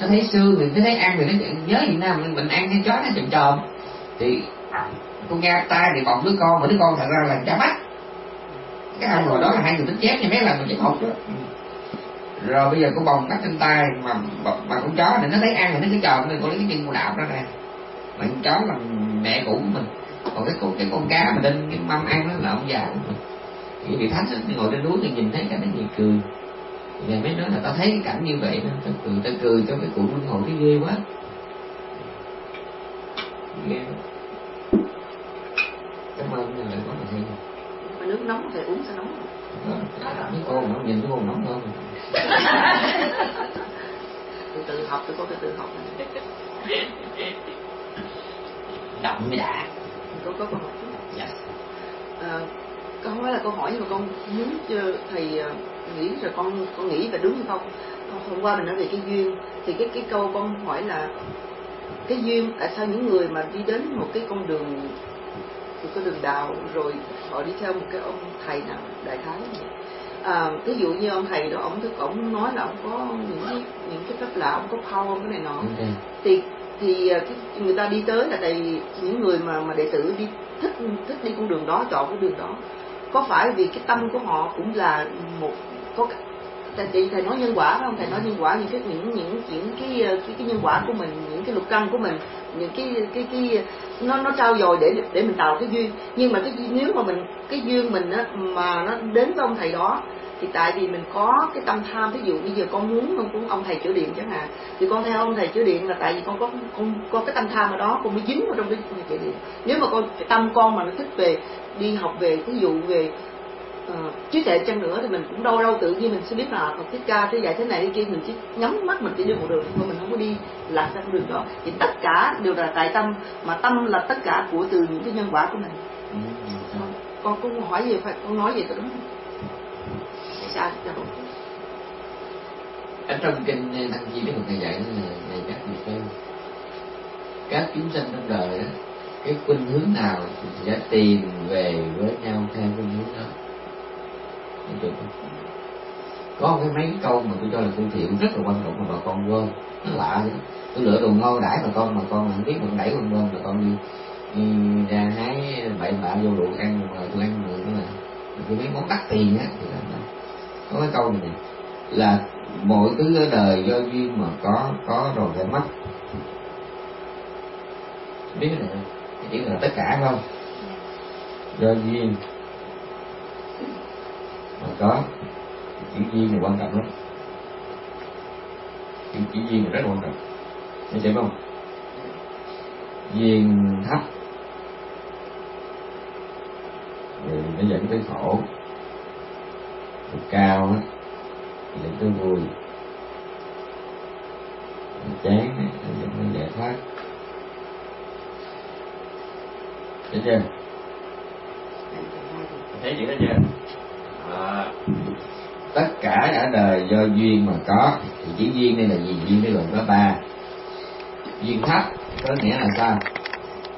nó thấy xương thì nó thấy ăn thì nó nhớ Việt Nam mình, mình ăn cái chó nó chồm chồm thì con nghe tay thì bọc đứa con mà đứa con thật ra là chó bắt cái ông hồi đó là hai người tính chém nha mấy lần mình chỉ học đó. Rồi bây giờ cô bồng cắt trên tay mà mà, mà con chó này nó thấy ăn thì nó cứ chờ nên cô lấy cái chân cô đạp ra ra mà con chó là mẹ cũ của mình. Còn cái con cái con cá mà lên cái mâm ăn đó là ông già của mình. Thì vị thánh ngồi trên núi thì nhìn thấy cảnh đó gì cười. Thì mới nói là tao thấy cái cảnh như vậy đó. Tao cười tao cười cho cái cụ luân hồi thấy ghê quá. Ghê. Cảm ơn lời có mà hay mà nước nóng thì uống sao nóng? Mấy cô mà nhìn cái cô nóng hơn. Từ từ học tôi có cái tự học này đậm mới đã. Có có câu hỏi chứ dạ. À, con không phải là câu hỏi nhưng mà con muốn cho thầy à, nghĩ rồi con con nghĩ và đúng hay không? Hôm qua mình nói về cái duyên thì cái cái câu con hỏi là cái duyên tại sao những người mà đi đến một cái con đường một cái đường đạo rồi họ đi theo một cái ông thầy nào đại như vậy. à, ví dụ như ông thầy đó ông thức ông nói là ông có những cái những cái phép lạ ông có power ông cái này nọ. Ok thì thì à, cái, người ta đi tới là tại những người mà mà đệ tử đi thích thích đi con đường đó chọn cái đường đó. Có phải vì cái tâm của họ cũng là một có thầy, thầy, thầy nói nhân quả phải không? Thầy nói nhân quả những cái những những những cái à, cái, cái nhân quả của mình những cái lục căn của mình những cái cái cái nó nó trao dồi để để mình tạo cái duyên. Nhưng mà cái nếu mà mình cái duyên mình á mà nó đến với ông thầy đó thì tại vì mình có cái tâm tham ví dụ bây giờ con muốn con cũng ông thầy chữa điện chẳng hạn thì con theo ông thầy chữa điện là tại vì con có con có cái tâm tham ở đó con mới dính vào trong cái cái chữa điện. Nếu mà con cái tâm con mà nó thích về đi học về ví dụ về uh, trí tuệ chăng nữa thì mình cũng đâu đâu tự nhiên mình sẽ biết là Phật thích ca thế dạy thế này thế kia. Mình chỉ nhắm mắt mình chỉ đi một đường thôi mình không có đi lạc ra con đường đó. Thì tất cả đều là tại tâm mà tâm là tất cả của từ những cái nhân quả của mình. Ừ, sao? con con hỏi gì phải con nói gì có đúng. không sao đâu ở trong kinh eh, đăng chi đức thầy dạy là này các vị kheo các chúng sanh trong đời đó cái khuynh hướng nào thì sẽ tìm về với nhau theo khuynh hướng đó? Hiểu chưa? có cái mấy câu mà tôi cho là câu thiện rất là quan trọng mà bà con quên. Nó lạ vậy tôi lựa đồ ngon đãi bà con mà con mà không biết mình đẩy con quên bà con đi, đi ra hái bậy bạ vô ruộng ăn mà tôi ăn được cái là tôi mấy món đắt tiền á thì là có cái câu này là mọi thứ ở đời do duyên mà có có rồi phải mất. Biết là này cái là tất cả không? Do duyên mà có. Chữ duyên này quan trọng lắm. Chữ, chữ duyên này rất quan trọng. Nghe hiểu không? Duyên thấp. Thì nó dẫn tới khổ cao á thì tới vui. Rồi chán á dẫn tới giải thoát. Thấy chưa? Thấy chữ đó chưa? À, tất cả ở đời do duyên mà có thì chữ duyên đây là gì? Duyên đây gồm có ba. Duyên thấp có nghĩa là sao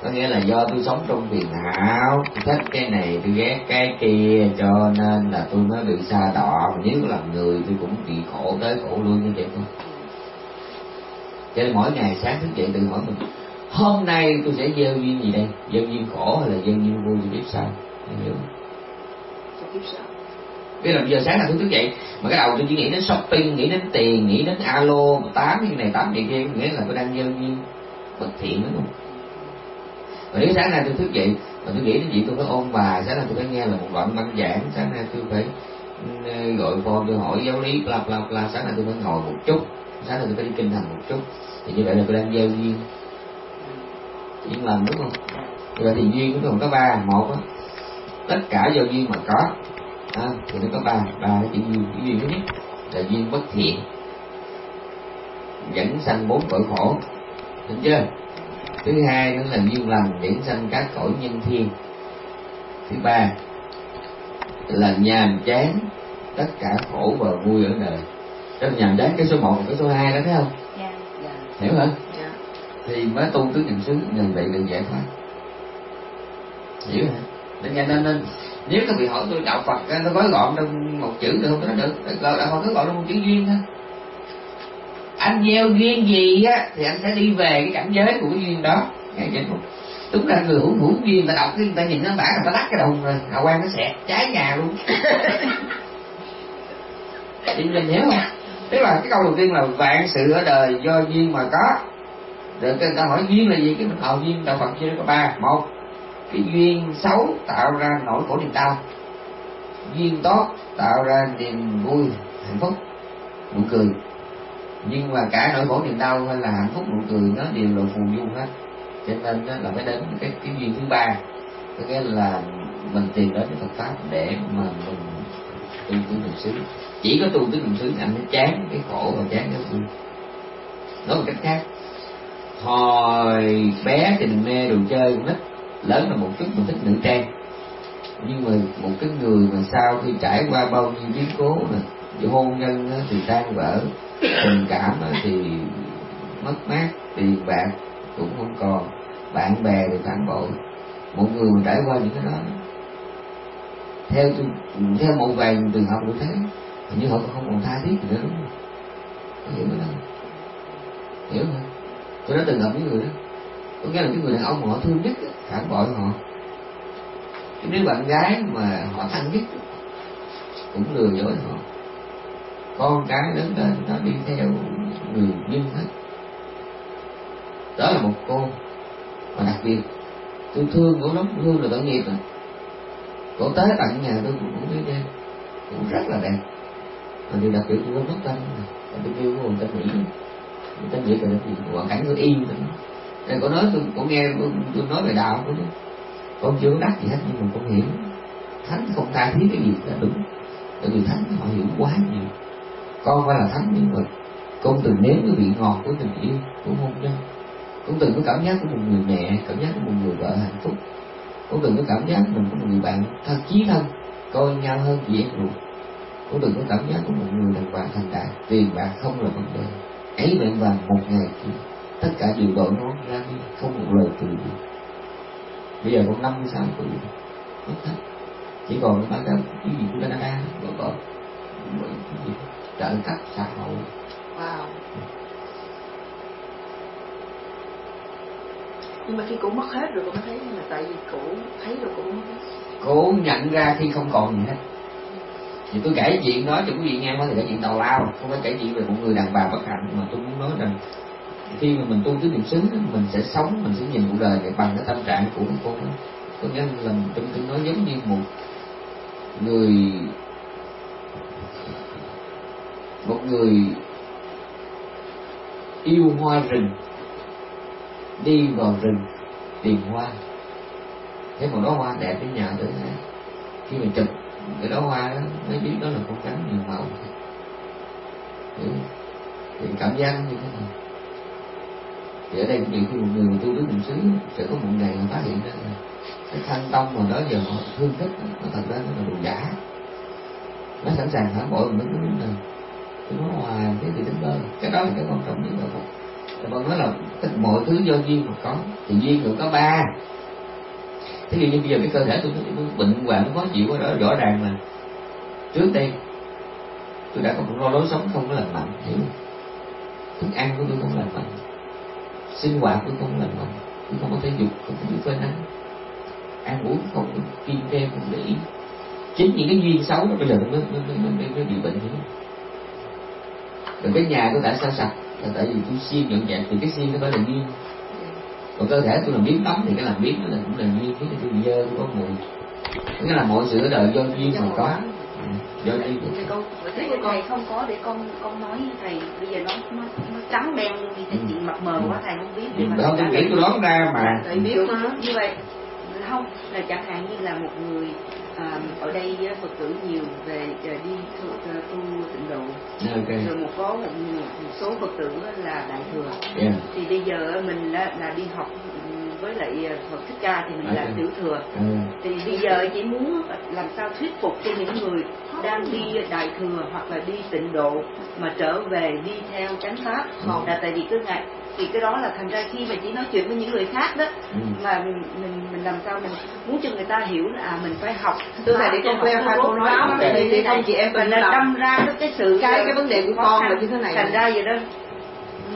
có nghĩa là do tôi sống trong phiền não. Tôi thích cái này tôi ghét cái kia cho nên là tôi mới bị xa đọa. Mà nếu là người tôi cũng bị khổ tới khổ lui như vậy thôi. Cho nên mỗi ngày sáng thức dậy tự hỏi mình hôm nay tôi sẽ gieo duyên gì đây? Gieo duyên khổ hay là gieo duyên vui tôi biết sao Em hiểu không? Biết là bây giờ sáng là tôi thức dậy mà cái đầu tôi chỉ nghĩ đến shopping nghĩ đến tiền nghĩ đến alo tám như này tám vậy kia nghĩa là tôi đang gieo duyên bất thiện đúng không mà nếu sáng nay tôi thức dậy mà tôi nghĩ đến chuyện tôi phải ôn bài sáng nay tôi phải nghe là một đoạn băng giảng sáng nay tôi phải ừ, gọi phone tôi hỏi giáo lý bla bla bla sáng nay tôi phải ngồi một chút sáng nay tôi phải đi kinh thành một chút. Thì như vậy là tôi đang gieo duyên. Duyên lành đúng không? Như vậy thì duyên cũng còn có ba một á tất cả do duyên mà có à, thì nó có ba ba cái chữ duyên. Cái duyên thứ nhất là duyên bất thiện dẫn sanh bốn cõi khổ. Đúng chưa? Thứ hai nữa là duyên lành dẫn sanh các cõi nhân thiên. Thứ ba là nhàm chán tất cả khổ và vui ở đời. Trong nhàm chán cái số 1 và cái số 2 đó thấy không? Dạ dạ. Hiểu hả? Dạ. Thì mới tu tứ niệm xứ nhờ vậy được giải thoát. Hiểu hả? Nên nên nên, nếu các vị hỏi tôi đạo Phật nó gói gọn trong một chữ được không? Nói được. Đạo đạo Phật gói gọn trong một chữ duyên thôi anh gieo duyên gì á, thì anh sẽ đi về cái cảnh giới của cái duyên đó. Nghe chưa không đúng là người hữu hữu duyên ta đọc cái người ta nhìn nó bả người ta đắt cái đồng rồi, hào quang nó xẹt, trái nhà luôn. Thì mình hiểu không? Tức là cái câu đầu tiên là vạn sự ở đời do duyên mà có. Rồi người ta hỏi duyên là gì? Cái mình hậu duyên đạo phật chia ra có ba. Một, cái duyên xấu tạo ra nỗi khổ niềm đau. Duyên tốt tạo ra niềm vui, hạnh phúc, nụ cười nhưng mà cả nỗi khổ niềm đau hay là hạnh phúc nụ cười nó đều là phù du hết. Cho nên đó là phải đến cái cái duyên thứ ba. Có nghĩa là mình tìm đến cái Phật pháp để mà mình tu tứ niệm xứ. Chỉ có tu tứ niệm xứ anh mới chán cái khổ và chán cái vui. Nói một cách khác, hồi bé thì mình mê đồ chơi con nít lớn là một chút mình thích nữ trang. Nhưng mà một cái người mà sau khi trải qua bao nhiêu biến cố nè hôn nhân thì tan vỡ tình cảm thì mất mát, tiền bạc cũng không còn. Bạn bè thì phản bội. Một người mà trải qua những cái đó, theo theo một vài trường hợp cũng thế. Hình như họ không còn tha thiết gì nữa, đúng không? Có hiểu không? hiểu không tôi đã từng gặp những người đó. Có nghĩa là cái người đàn ông mà họ thương nhất phản bội họ. Cái đứa bạn gái mà họ thân nhất cũng lừa dối họ con cái lớn lên nó đi theo người dưng hết. Đó là một cô mà đặc biệt tôi thương của lắm thương là tội nghiệp à cổ tới tận nhà tôi cũng cũng biết cũng rất là đẹp. Mà điều đặc biệt tôi nó mất tâm, rồi tôi kêu của người ta nghĩ người ta nghĩ là cái gì hoàn cảnh của yên rồi cô nói tôi có nghe tôi, nói về đạo của tôi con chưa đắc gì hết nhưng mà con hiểu thánh không tha thiết cái gì là đúng. Tại vì thánh họ hiểu quá nhiều con phải là thánh nhân vật. Con từng nếm cái vị ngọt của tình yêu của hôn nhân cũng từng có cảm giác của một người mẹ, cảm giác của một người vợ hạnh phúc. Cũng từng có cảm giác mình có một người bạn thân chí thân, coi nhau hơn chị em ruột cũng từng có cảm giác của một người đàn bà thành đạt, tiền bạc không là vấn đề. Ấy bạn vàng một ngày kia tất cả đều đổi nó ra đi, không một lời từ biệt. Bây giờ con năm mươi sáu tuổi, mất hết. Chỉ còn bán cái cái gì của Canada gọi gọi trợ cấp xã hội wow. Nhưng mà khi cổ mất hết rồi mới thấy là tại vì cổ thấy rồi hết. Cố nhận ra khi không còn gì hết. Thì tôi kể chuyện đó cho quý vị nghe thôi thì kể chuyện tào lao. Không phải kể chuyện về một người đàn bà bất hạnh mà tôi muốn nói rằng khi mà mình tu tứ niệm xứ mình sẽ sống mình sẽ nhìn cuộc đời này bằng cái tâm trạng của cô có nghĩa là tôi, tôi nói giống như một người một người yêu hoa rừng, đi vào rừng tìm hoa. Thấy một đóa hoa đẹp đến nhà tới này khi mà chụp cái đóa hoa đó mới biết đó là con rắn nhiều màu. Thì cảm giác như thế nào thì ở đây cũng nhiều khi một người mà tu đức niệm xứ, sẽ có một ngày họ phát hiện ra là cái thanh tông mà đó giờ họ thương thích, nó thật ra nó là đồ giả. Nó sẵn sàng phản bội mình, nó đúng là tôi nó hoài cái gì đến bơ cái đó là cái quan trọng nhất rồi. Phật. Thì Phật nói là tất mọi thứ do duyên mà có thì duyên cũng có ba. Thế thì như bây giờ cái cơ thể tôi, nó bệnh hoạn khó chịu quá đó rõ ràng là trước đây tôi đã có một lo lối sống không có lành mạnh hiểu không? thức ăn của tôi không lành mạnh sinh hoạt tôi không lành mạnh tôi không có thể dục không có biết phơi nắng ăn uống không kiêng kiên không để ý. Chính những cái duyên xấu đó bây giờ nó mới mới mới, mới, mới bị bệnh như thế rồi cái nhà tôi tại sao sạch là tại vì tôi siêng dọn dẹp thì cái siêng nó phải là duyên còn cơ thể tôi làm biến tắm thì cái làm biến nó là cũng là duyên cái tôi bị dơ tôi có mùi. Nghĩa là mọi sự ở đời do duyên mà có. Ừ, do duyên. thì thì của con thầy không có để con con nói với thầy. Bây giờ nó nó, nó trắng đen luôn như thế Ừ. chuyện mập mờ quá thầy không biết. Nhưng mà không tôi nghĩ tôi đoán ra mà. Thầy biết như vậy không là chẳng hạn như là một người à, ở đây phật tử nhiều về à, đi tu, à, tu tịnh độ ok rồi một có một, một số phật tử là đại thừa yeah. thì bây giờ mình là, là đi học ừ, với lại Phật Thích Ca thì mình À, là ừ. tiểu thừa ừ. thì bây giờ chỉ muốn làm sao thuyết phục cho những người đang đi đại thừa hoặc là đi tịnh độ mà trở về đi theo chánh pháp Không. là tại vì cứ ngại thì cái đó là thành ra khi mà chỉ nói chuyện với những người khác đó Ừ. mà mình mình mình làm sao mình muốn cho người ta hiểu là à, mình phải học Tức là để con clarify rốt câu nói của để- chị, để- không chị em đừng là làm. đâm ra đó cái sự Cái- cái vấn đề của con là như thế này. Thành ra vậy đó.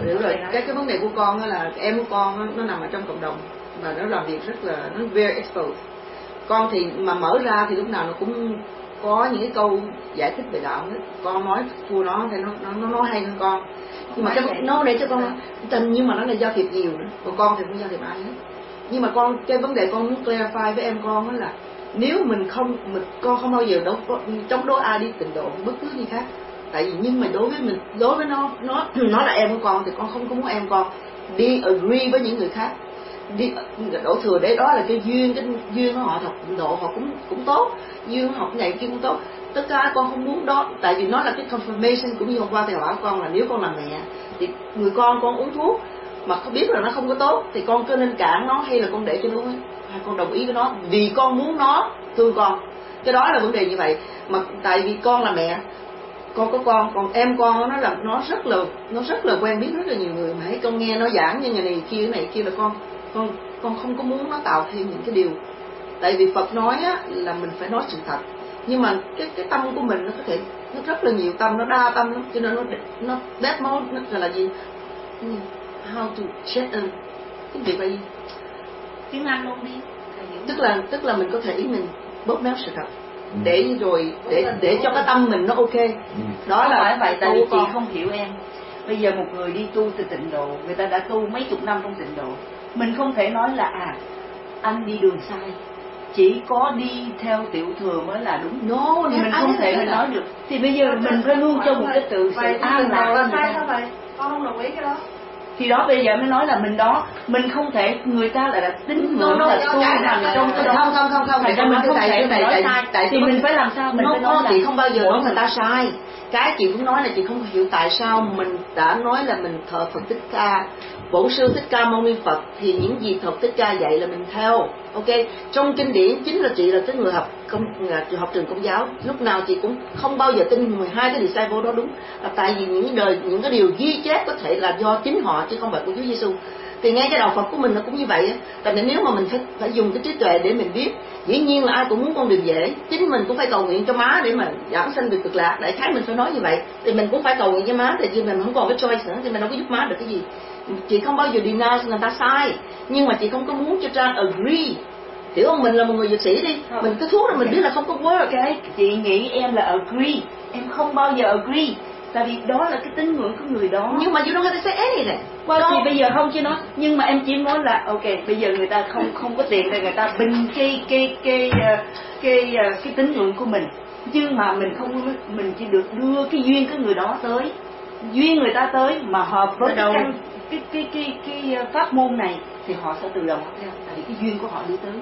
Hiểu rồi. Cái cái vấn đề của con á là em của con á, nó nằm ở trong cộng đồng và nó làm việc rất là nó very exposed. Con thì mà mở ra thì lúc nào nó cũng có những cái câu giải thích về đạo hết. Con nói thua nó thì nó nó nó nói hay hơn con nhưng mà cái vậy. nó để cho con tình nhưng mà nó là giao thiệp nhiều. Nữa còn con thì không giao thiệp ai hết nhưng mà con cái vấn đề con muốn clarify với em con đó là nếu mình không mình con không bao giờ đấu chống đối ai đi tịnh độ bất cứ gì khác. Tại vì nhưng mà đối với mình đối với nó nó nó là em của con thì con không có muốn em con đi agree với những người khác. Đi đổ thừa để đó là cái duyên cái duyên của họ học độ họ cũng cũng tốt duyên học này kia cũng tốt tất cả con không muốn đó. Tại vì nó là cái confirmation cũng như hôm qua thầy bảo con là nếu con là mẹ thì người con con uống thuốc mà không biết là nó không có tốt thì con cứ nên cản nó hay là con để cho nó hay à, con đồng ý với nó. Vì con muốn nó thương con. Cái đó là vấn đề như vậy. Mà tại vì con là mẹ con có con còn em con nó là nó rất là nó rất là quen biết rất là nhiều người. Mà hãy con nghe nó giảng như ngày này kia cái này kia là con con con không có muốn nó tạo thêm những cái điều. Tại vì Phật nói á, là mình phải nói sự thật nhưng mà cái cái tâm của mình nó có thể nó rất là nhiều tâm nó đa tâm lắm. Cho nên nó nó dead mode nó gọi là gì? Ừ, how to check in. Cái việc gì tiếng Anh luôn đi. Tức là tức là mình có thể mình bóp méo sự thật. Ừ. để rồi để để cho cái tâm mình nó ok. Ừ. đó không là phải vậy tại vì chị không hiểu em. Bây giờ một người đi tu từ tịnh độ người ta đã tu mấy chục năm trong tịnh độ. Mình không thể nói là à anh đi đường sai chỉ có đi theo tiểu thừa mới là đúng. No thì mình không thể mình nói được. Thì bây giờ mình phải luôn cho một cái tự sự an lạc sao vậy. Con không đồng ý cái đó. Thì đó bây giờ mới nói là mình đó mình không thể người ta lại là tính no, là tu nằm trong cái đó. Không không không không không mình không thể này nói sai. tại thì mình phải làm sao? Mình phải nói chị không bao giờ nói người ta sai. Cái chị cũng nói là chị không hiểu tại sao mình đã nói là mình thờ Phật Thích Ca bổn sư Thích Ca Mâu Ni Phật thì những gì Phật Thích Ca dạy là mình theo, ok? Trong kinh điển chính là chị là cái người học công à, học trường công giáo. Lúc nào chị cũng không bao giờ tin 12 cái disciple đó đúng. Là tại vì những đời, những cái điều ghi chép có thể là do chính họ chứ không phải của Chúa Giêsu thì ngay cái đạo Phật của mình nó cũng như vậy tại vì nếu mà mình phải phải dùng cái trí tuệ để mình biết, dĩ nhiên là ai cũng muốn con đường dễ. Chính mình cũng phải cầu nguyện cho má để mà giảm sanh được cực lạc. Đại khái mình phải nói như vậy. Thì mình cũng phải cầu nguyện cho má, tại vì mình không còn cái choice nữa, thì mình đâu có giúp má được cái gì chị không bao giờ deny người ta sai. Nhưng mà chị không có muốn cho Trang agree. Hiểu không? Mình là một người dược sĩ đi. Không. mình cái thuốc là mình biết là không có work cái chị nghĩ em là agree. Em không bao giờ agree. Tại vì đó là cái tín ngưỡng của người đó. Nhưng mà you don't have to say anything. Well, Don't. thì bây giờ không chứ nói nhưng mà em chỉ nói là ok bây giờ người ta không không có tiền để người ta bình cái cái cái ờ, cái ờ, cái tín ngưỡng của mình. Nhưng mà mình không mình chỉ được đưa cái duyên cái người đó tới. Duyên người ta tới mà hợp với cái, đâu? Cái cái cái cái ờ, pháp môn này thì họ sẽ tự động học theo tại vì cái duyên của họ đưa tới.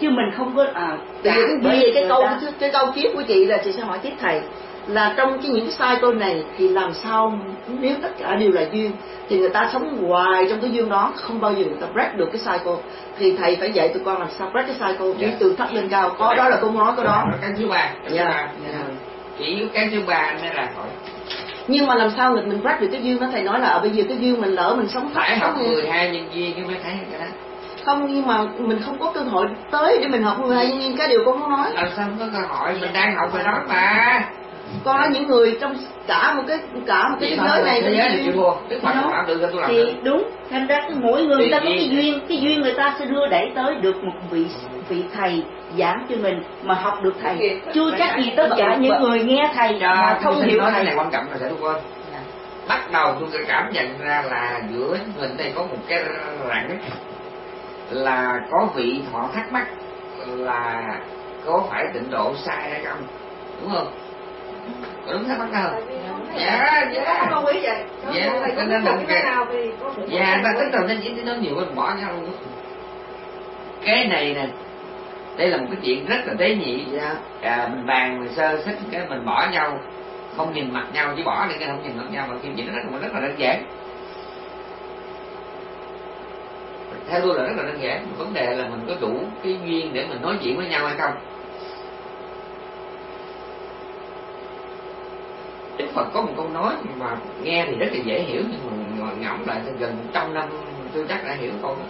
Chứ mình không có à Bởi vì, gạt bởi vì cái câu ta. cái câu tiếp của chị là chị sẽ hỏi tiếp thầy là trong cái những cái cycle này thì làm sao nếu tất cả đều là duyên thì người ta sống hoài trong cái duyên đó không bao giờ người ta break được cái cycle thì thầy phải dạy tụi con làm sao break cái cycle đi Dạ. từ thấp lên cao. Có đó là câu nói của đó. Cái thứ ba cái thứ Dạ, ba dạ. chỉ có cái thứ ba mới là hỏi nhưng mà làm sao mình mình break được cái duyên đó? Thầy nói là ở bây giờ cái duyên mình lỡ mình sống phải học sống 12 nhân duyên cái mới thấy cái đó không nhưng mà mình không có cơ hội tới để mình học người hay nhưng cái điều con muốn nói. Làm sao không có cơ hội? Mình đang học về đó mà con nói những người trong cả một cái cả một cái thế giới này thế giới này chịu thua đức phật được tôi làm thì được. đúng thành ra cái mỗi người người ta có cái duyên. cái duyên người ta sẽ đưa đẩy tới được một vị vị thầy giảng cho mình mà học được thầy. Chưa chắc gì tất cả những người nghe thầy mà Dạ, không hiểu nói cái thầy. này quan trọng là sẽ đúng không bắt đầu tôi cảm nhận ra là giữa mình đây có một cái rặng là có vị họ thắc mắc là có phải tịnh độ sai hay không đúng không? có đúng thắc mắc thấy dạ Dạ, dạ không đồng ý vậy. Dạ, cho có nên là cái- nào dạ ta tính đầu tiên chỉ nói nhiều mình bỏ nhau luôn. Cái này nè đây là một cái chuyện rất là tế nhị. Dạ. À, mình bàn mình sơ xích cái mình bỏ nhau không nhìn mặt nhau chỉ bỏ đi cái không nhìn mặt nhau mà chuyện chuyện nó rất, rất là đơn giản. Theo tôi là rất là đơn giản. Vấn đề là mình có đủ cái duyên để mình nói chuyện với nhau hay không Phật có một câu nói mà nghe thì rất là dễ hiểu, nhưng mà ngẫm lại thì gần trăm năm tôi chắc đã hiểu câu đó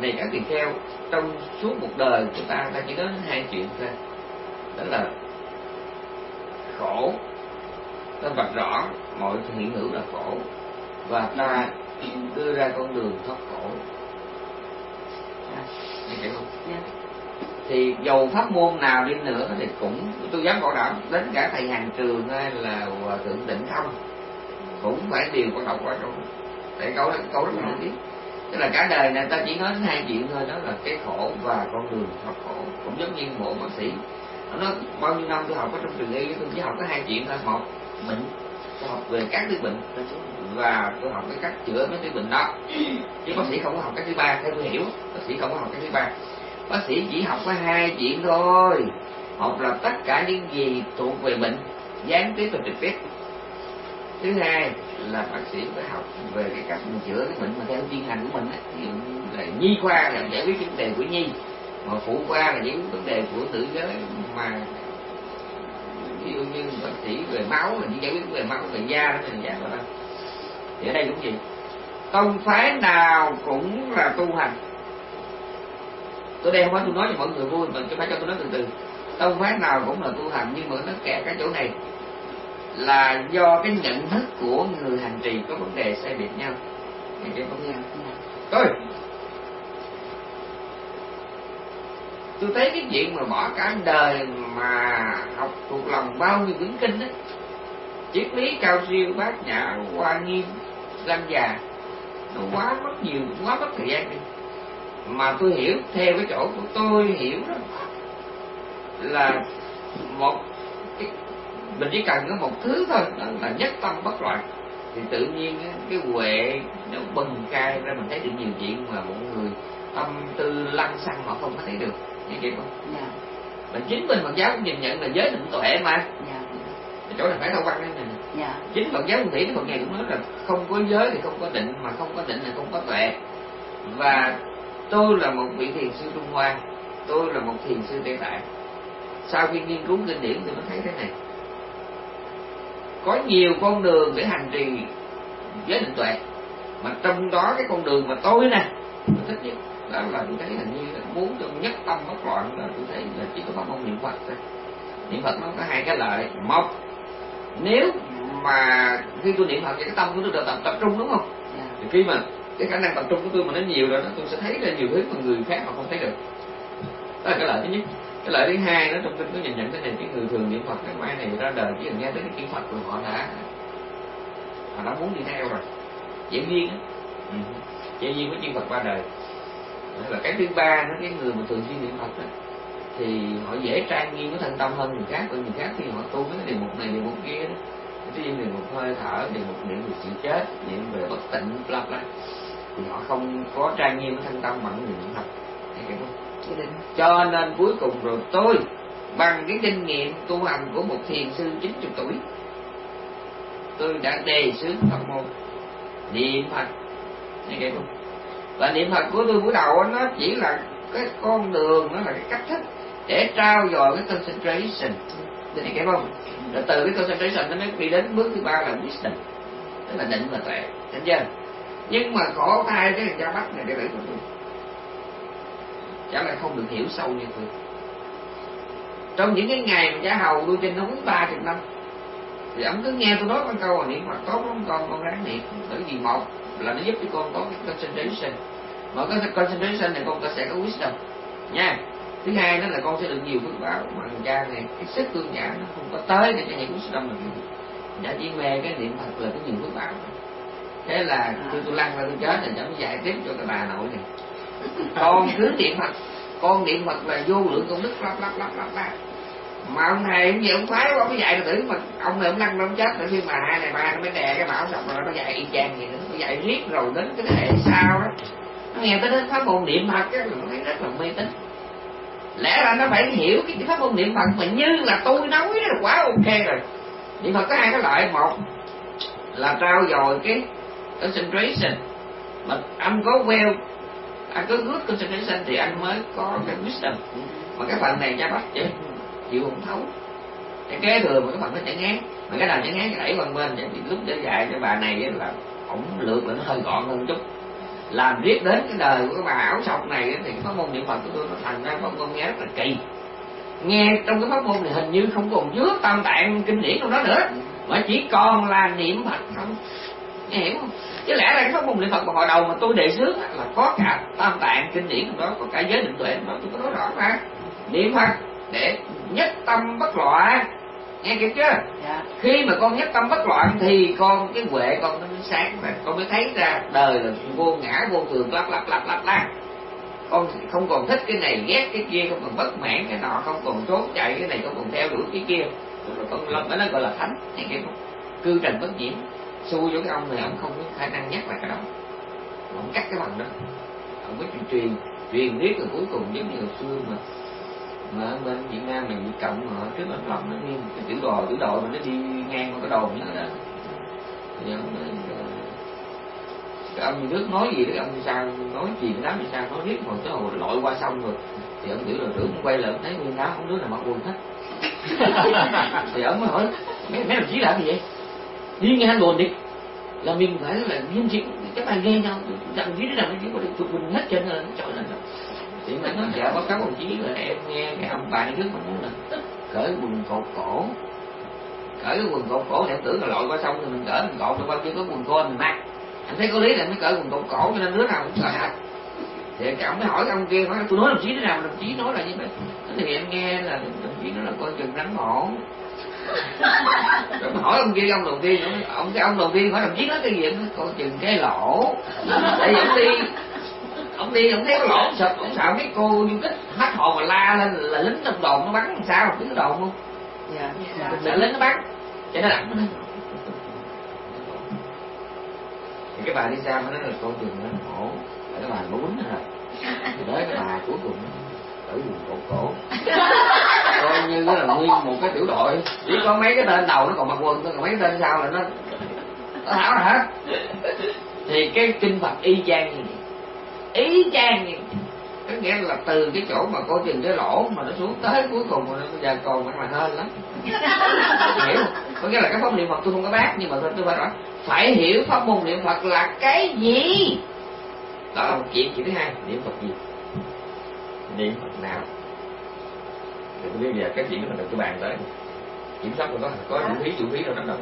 này các tỳ kheo, trong suốt một đời chúng ta ta chỉ nói đến hai chuyện thôi đó là khổ, ta vạch rõ mọi hiện hữu là khổ, và ta đưa ra con đường thoát khổ Nghe hiểu không? Dạ thì dầu pháp môn nào đi nữa thì cũng tôi dám bảo đảm đến cả thầy hàng trường hay là thượng tịnh không cũng phải đều có đọc qua câu đó. tại câu câu rất là nổi tiếng tức là cả đời này ta chỉ nói đến hai chuyện thôi đó là cái khổ và con đường thoát khổ. Cũng giống như bộ bác sĩ. Nó bao nhiêu năm tôi học ở trong trường y tôi chỉ học có hai chuyện thôi một bệnh tôi học về các thứ bệnh và tôi học cái cách chữa mấy cái bệnh đó. Chứ bác sĩ không có học cái thứ ba theo tôi hiểu bác sĩ không có học cái thứ ba bác sĩ chỉ học có hai chuyện thôi. Một là tất cả những gì thuộc về bệnh, gián tiếp và trực tiếp. Thứ hai là bác sĩ phải học về cái cách mình chữa cái bệnh mà theo chuyên ngành của mình á ví dụ như là nhi khoa là giải quyết vấn đề của nhi, mà phụ khoa là giải quyết vấn đề của nữ giới. Mà ví dụ như bác sĩ về máu là chỉ giải quyết về máu về da đó, mình dạng đó. Thì ở đây cũng gì tông phái nào cũng là tu hành tôi đây không phải tôi nói cho mọi người vui mà tôi phải cho tôi nói từ từ. Tông phái nào cũng là tu hành, nhưng mà nó kẹt cái chỗ này. Là do cái nhận thức của người hành trì có vấn đề sai biệt nhau. Nghe chưa? không dạ. tôi tôi thấy cái chuyện mà bỏ cả đời mà học thuộc lòng bao nhiêu quyển kinh á. Triết lý cao siêu, bát nhã, hoa nghiêm lâm già. Nó quá mất nhiều, quá mất thời gian đi mà tôi hiểu theo cái chỗ của tôi hiểu đó là một cái, mình chỉ cần có một thứ thôi đó là nhất tâm bất loạn. Thì tự nhiên cái huệ nó bừng khai ra mình thấy được nhiều chuyện mà mọi người tâm tư lăng xăng họ không có thấy được. Như vậy không Dạ, mà chính mình Phật giáo cũng nhìn nhận là giới định tuệ mà. Dạ, chỗ này phải thâu văn đây nè. Dạ, chính Phật giáo Nguyên Thủy Đức Phật ngài cũng nói là không có giới thì không có định mà không có định là không có tuệ. Và tôi là một vị thiền sư Trung Hoa. Tôi là một thiền sư Tây Tạng sau khi nghiên cứu kinh điển thì mới thấy thế này. Có nhiều con đường để hành trì giới định tuệ. Mà trong đó cái con đường mà tôi nè tôi thích nhất đó là tôi thấy hình như là muốn cho nhất tâm bất loạn là tôi thấy là chỉ có pháp môn niệm Phật thôi. Niệm Phật nó có hai cái lợi. Một nếu mà khi tôi niệm Phật thì cái tâm của tôi được tập tập trung đúng không? Dạ, thì khi mà cái khả năng tập trung của tôi mà nó nhiều rồi đó, tôi sẽ thấy ra nhiều thứ mà người khác họ không thấy được. Đó là cái lợi thứ nhất. Cái lợi thứ hai nó trong kinh có nhìn nhận thế này cái người thường niệm Phật cái mai này ra đời chỉ cần nghe tới cái chữ Phật của họ đã họ đã muốn đi theo rồi. Dễ nhiên á. Ừ. dễ nhiên với chuyên Phật ba đời. Và là cái thứ ba nó cái người mà thường xuyên niệm Phật đó thì họ dễ trang nghiêm cái thân tâm hơn người khác, bởi người khác khi họ tu với cái điều mục này, điều mục kia đó ví dụ niệm một hơi thở niệm một niệm về sự chết, niệm về bất tịnh, bla bla thì họ không có trang nghiêm cái thân tâm bằng người niệm Phật cái định. Cho nên cuối cùng rồi tôi bằng cái kinh nghiệm tu hành của một thiền sư 90 tuổi tôi đã đề xướng pháp môn. Niệm Phật. Nghe hiểu không? và niệm Phật của tôi buổi đầu nó chỉ là cái con đường nó là cái cách thức để trao dồi cái concentration. Nghe hiểu không? rồi từ cái concentration nó mới đi đến bước thứ ba là wisdom tức là định và tuệ. Thấy chưa nhưng mà khổ thay cái thằng cha bắt này để tử của tôi. Cha lại không được hiểu sâu như tôi. Trong những cái ngày mà cha hầu tôi trên núi ba chục năm, thì ông cứ nghe tôi nói con câu là niệm phật tốt lắm, con con ráng niệm. Bởi vì một là nó giúp cho con có cái concentration. Mà cái concentration này con sẽ có wisdom, nha. Thứ hai đó là con sẽ được nhiều phước báo. Mà thằng cha này, cái sức tương giả nó không có tới để cho những wisdom được đã dạ, chỉ mê cái niệm phật là có nhiều phước báo thế là tôi tôi lăn ra tôi chết là chẳng dạy tiếp cho cái bà nội này. Con cứ niệm phật, con niệm phật là vô lượng công đức, lắp lắp lắp lắp lắp. Mà ông thầy cũng vậy ông phái ông mới dạy được tử mà ông này ông lăn ra ông chết rồi, khi mà hai này ba nó mới đè cái bảo xong rồi, nó dạy y chang gì nữa, nó dạy riết rồi đến cái thế hệ sau đó nó nghe tới đến pháp môn niệm phật á nó thấy rất là mê tín. Lẽ ra nó phải hiểu cái pháp môn niệm phật mà như là tôi nói là quá ok rồi. Niệm phật có hai cái loại, một là trao dồi cái concentration. Mà anh có well, anh có good concentration thì anh mới có cái wisdom. Mà cái phần này cha bắt chứ chịu không thấu. Cái kế thừa mà cái phần nó chạy ngán. Mà cái nào chạy ngán đẩy qua bên thì lúc để dạy cho bà này là ổng lượt là nó hơi gọn hơn chút. Làm riết đến cái đời của cái bà áo sọc này thì cái pháp môn niệm phật của tôi nó thành ra pháp môn nghe rất là kỳ. Nghe trong cái pháp môn này hình như không còn chứa tam tạng kinh điển trong đó nữa. Mà chỉ còn là niệm phật không nghe hiểu. Không chứ lẽ ra cái pháp môn niệm phật mà hồi đầu mà tôi đề xướng là có cả tam tạng kinh điển trong đó có cả giới định tuệ đó tôi có nói rõ mà. Niệm phật để nhất tâm bất loạn. Nghe kịp chưa? Dạ. Khi mà con nhất tâm bất loạn thì con cái huệ con nó mới sáng và con mới thấy ra đời là vô ngã vô thường lắp lắp lắp lắp lắp. Con không còn thích cái này ghét cái kia không còn bất mãn cái nọ không còn trốn chạy cái này không còn theo đuổi cái kia. Con lên nó gọi là thánh. Nghe kịp không? Cư trần bất nhiễm xui với cái ông này ông không có khả năng nhắc lại cái đó. Ông cắt cái bằng đó. Ông mới truyền truyền truyền riết rồi cuối cùng giống như hồi xưa mà mà ở bên Việt Nam mình bị cộng mà trước anh lòng nó nguyên cái tiểu đồ, tiểu đội mà nó đi ngang qua cái đồn như đó. Thì ông ờ, cái ông nước nói gì đó ông sao, nói gì cái đám như sao, nói riết rồi tới hồi lội qua sông rồi. Thì ông tiểu đội trưởng quay lại thấy nguyên đám không đứa nào mặc quần hết. Thì ông mới hỏi, mấy mấy đồng chí làm gì vậy? Đi nghe đồn đi. Là mình phải là nghiêm chỉnh, các bạn nghe nhau đồng chí đó đồng chí có được chụp mình hết trên rồi trời lên rồi thì mình nói dạ báo cáo đồng chí là em nghe cái ông bà này trước mình là cởi quần cột cổ. Cởi cái quần cột cổ thì em tưởng là lội qua sông thì mình cởi mình cột rồi bao nhiêu có quần con mình mặc. Anh thấy có lý là mới cởi quần cột cổ, cho nên đứa nào cũng cởi hết thì cái ông mới hỏi ông kia nói tôi nói đồng chí thế nào? Đồng chí nói là như vậy. Thì em nghe là đồng chí nói là coi chừng rắn hổ rồi hỏi ông kia ông đầu tiên ông, ông cái ông đầu tiên hỏi đồng chí nói cái gì coi chừng cái lỗ. Tại vì ông đi ông đi ông thấy cái lỗ sụp ông sợ mấy cô như kích hết hồn mà la lên là lính trong đồn nó bắn làm sao biết cái đồn không dạ. Dạ. Sợ lính nó bắn cho ổng nói thì cái bà đi xa mới nói là con chừng nó khổ cái bà nó quýnh rồi thì tới cái bà cuối cùng ở vùng cổ cổ như là nguyên một cái tiểu đội. Chỉ có mấy cái tên đầu nó còn mặc quần thôi còn mấy cái tên sau là nó nó thảo rồi hả? Thì cái kinh phật y chang như vậy. Ý chang như vậy. Có nghĩa là từ cái chỗ mà coi chừng cái lỗ mà nó xuống tới cuối cùng mà nó giờ còn vẫn là hên lắm. Hiểu có nghĩa là cái pháp niệm phật tôi không có bác nhưng mà tôi tôi phải nói. Phải hiểu pháp môn niệm phật là cái gì? Đó là một chuyện chuyện thứ hai. Niệm phật gì? Niệm phật nào thì tôi bây giờ các chuyện mình đừng có bàn tới. Kiểm soát rồi có có vũ khí vũ khí đâu đánh đâu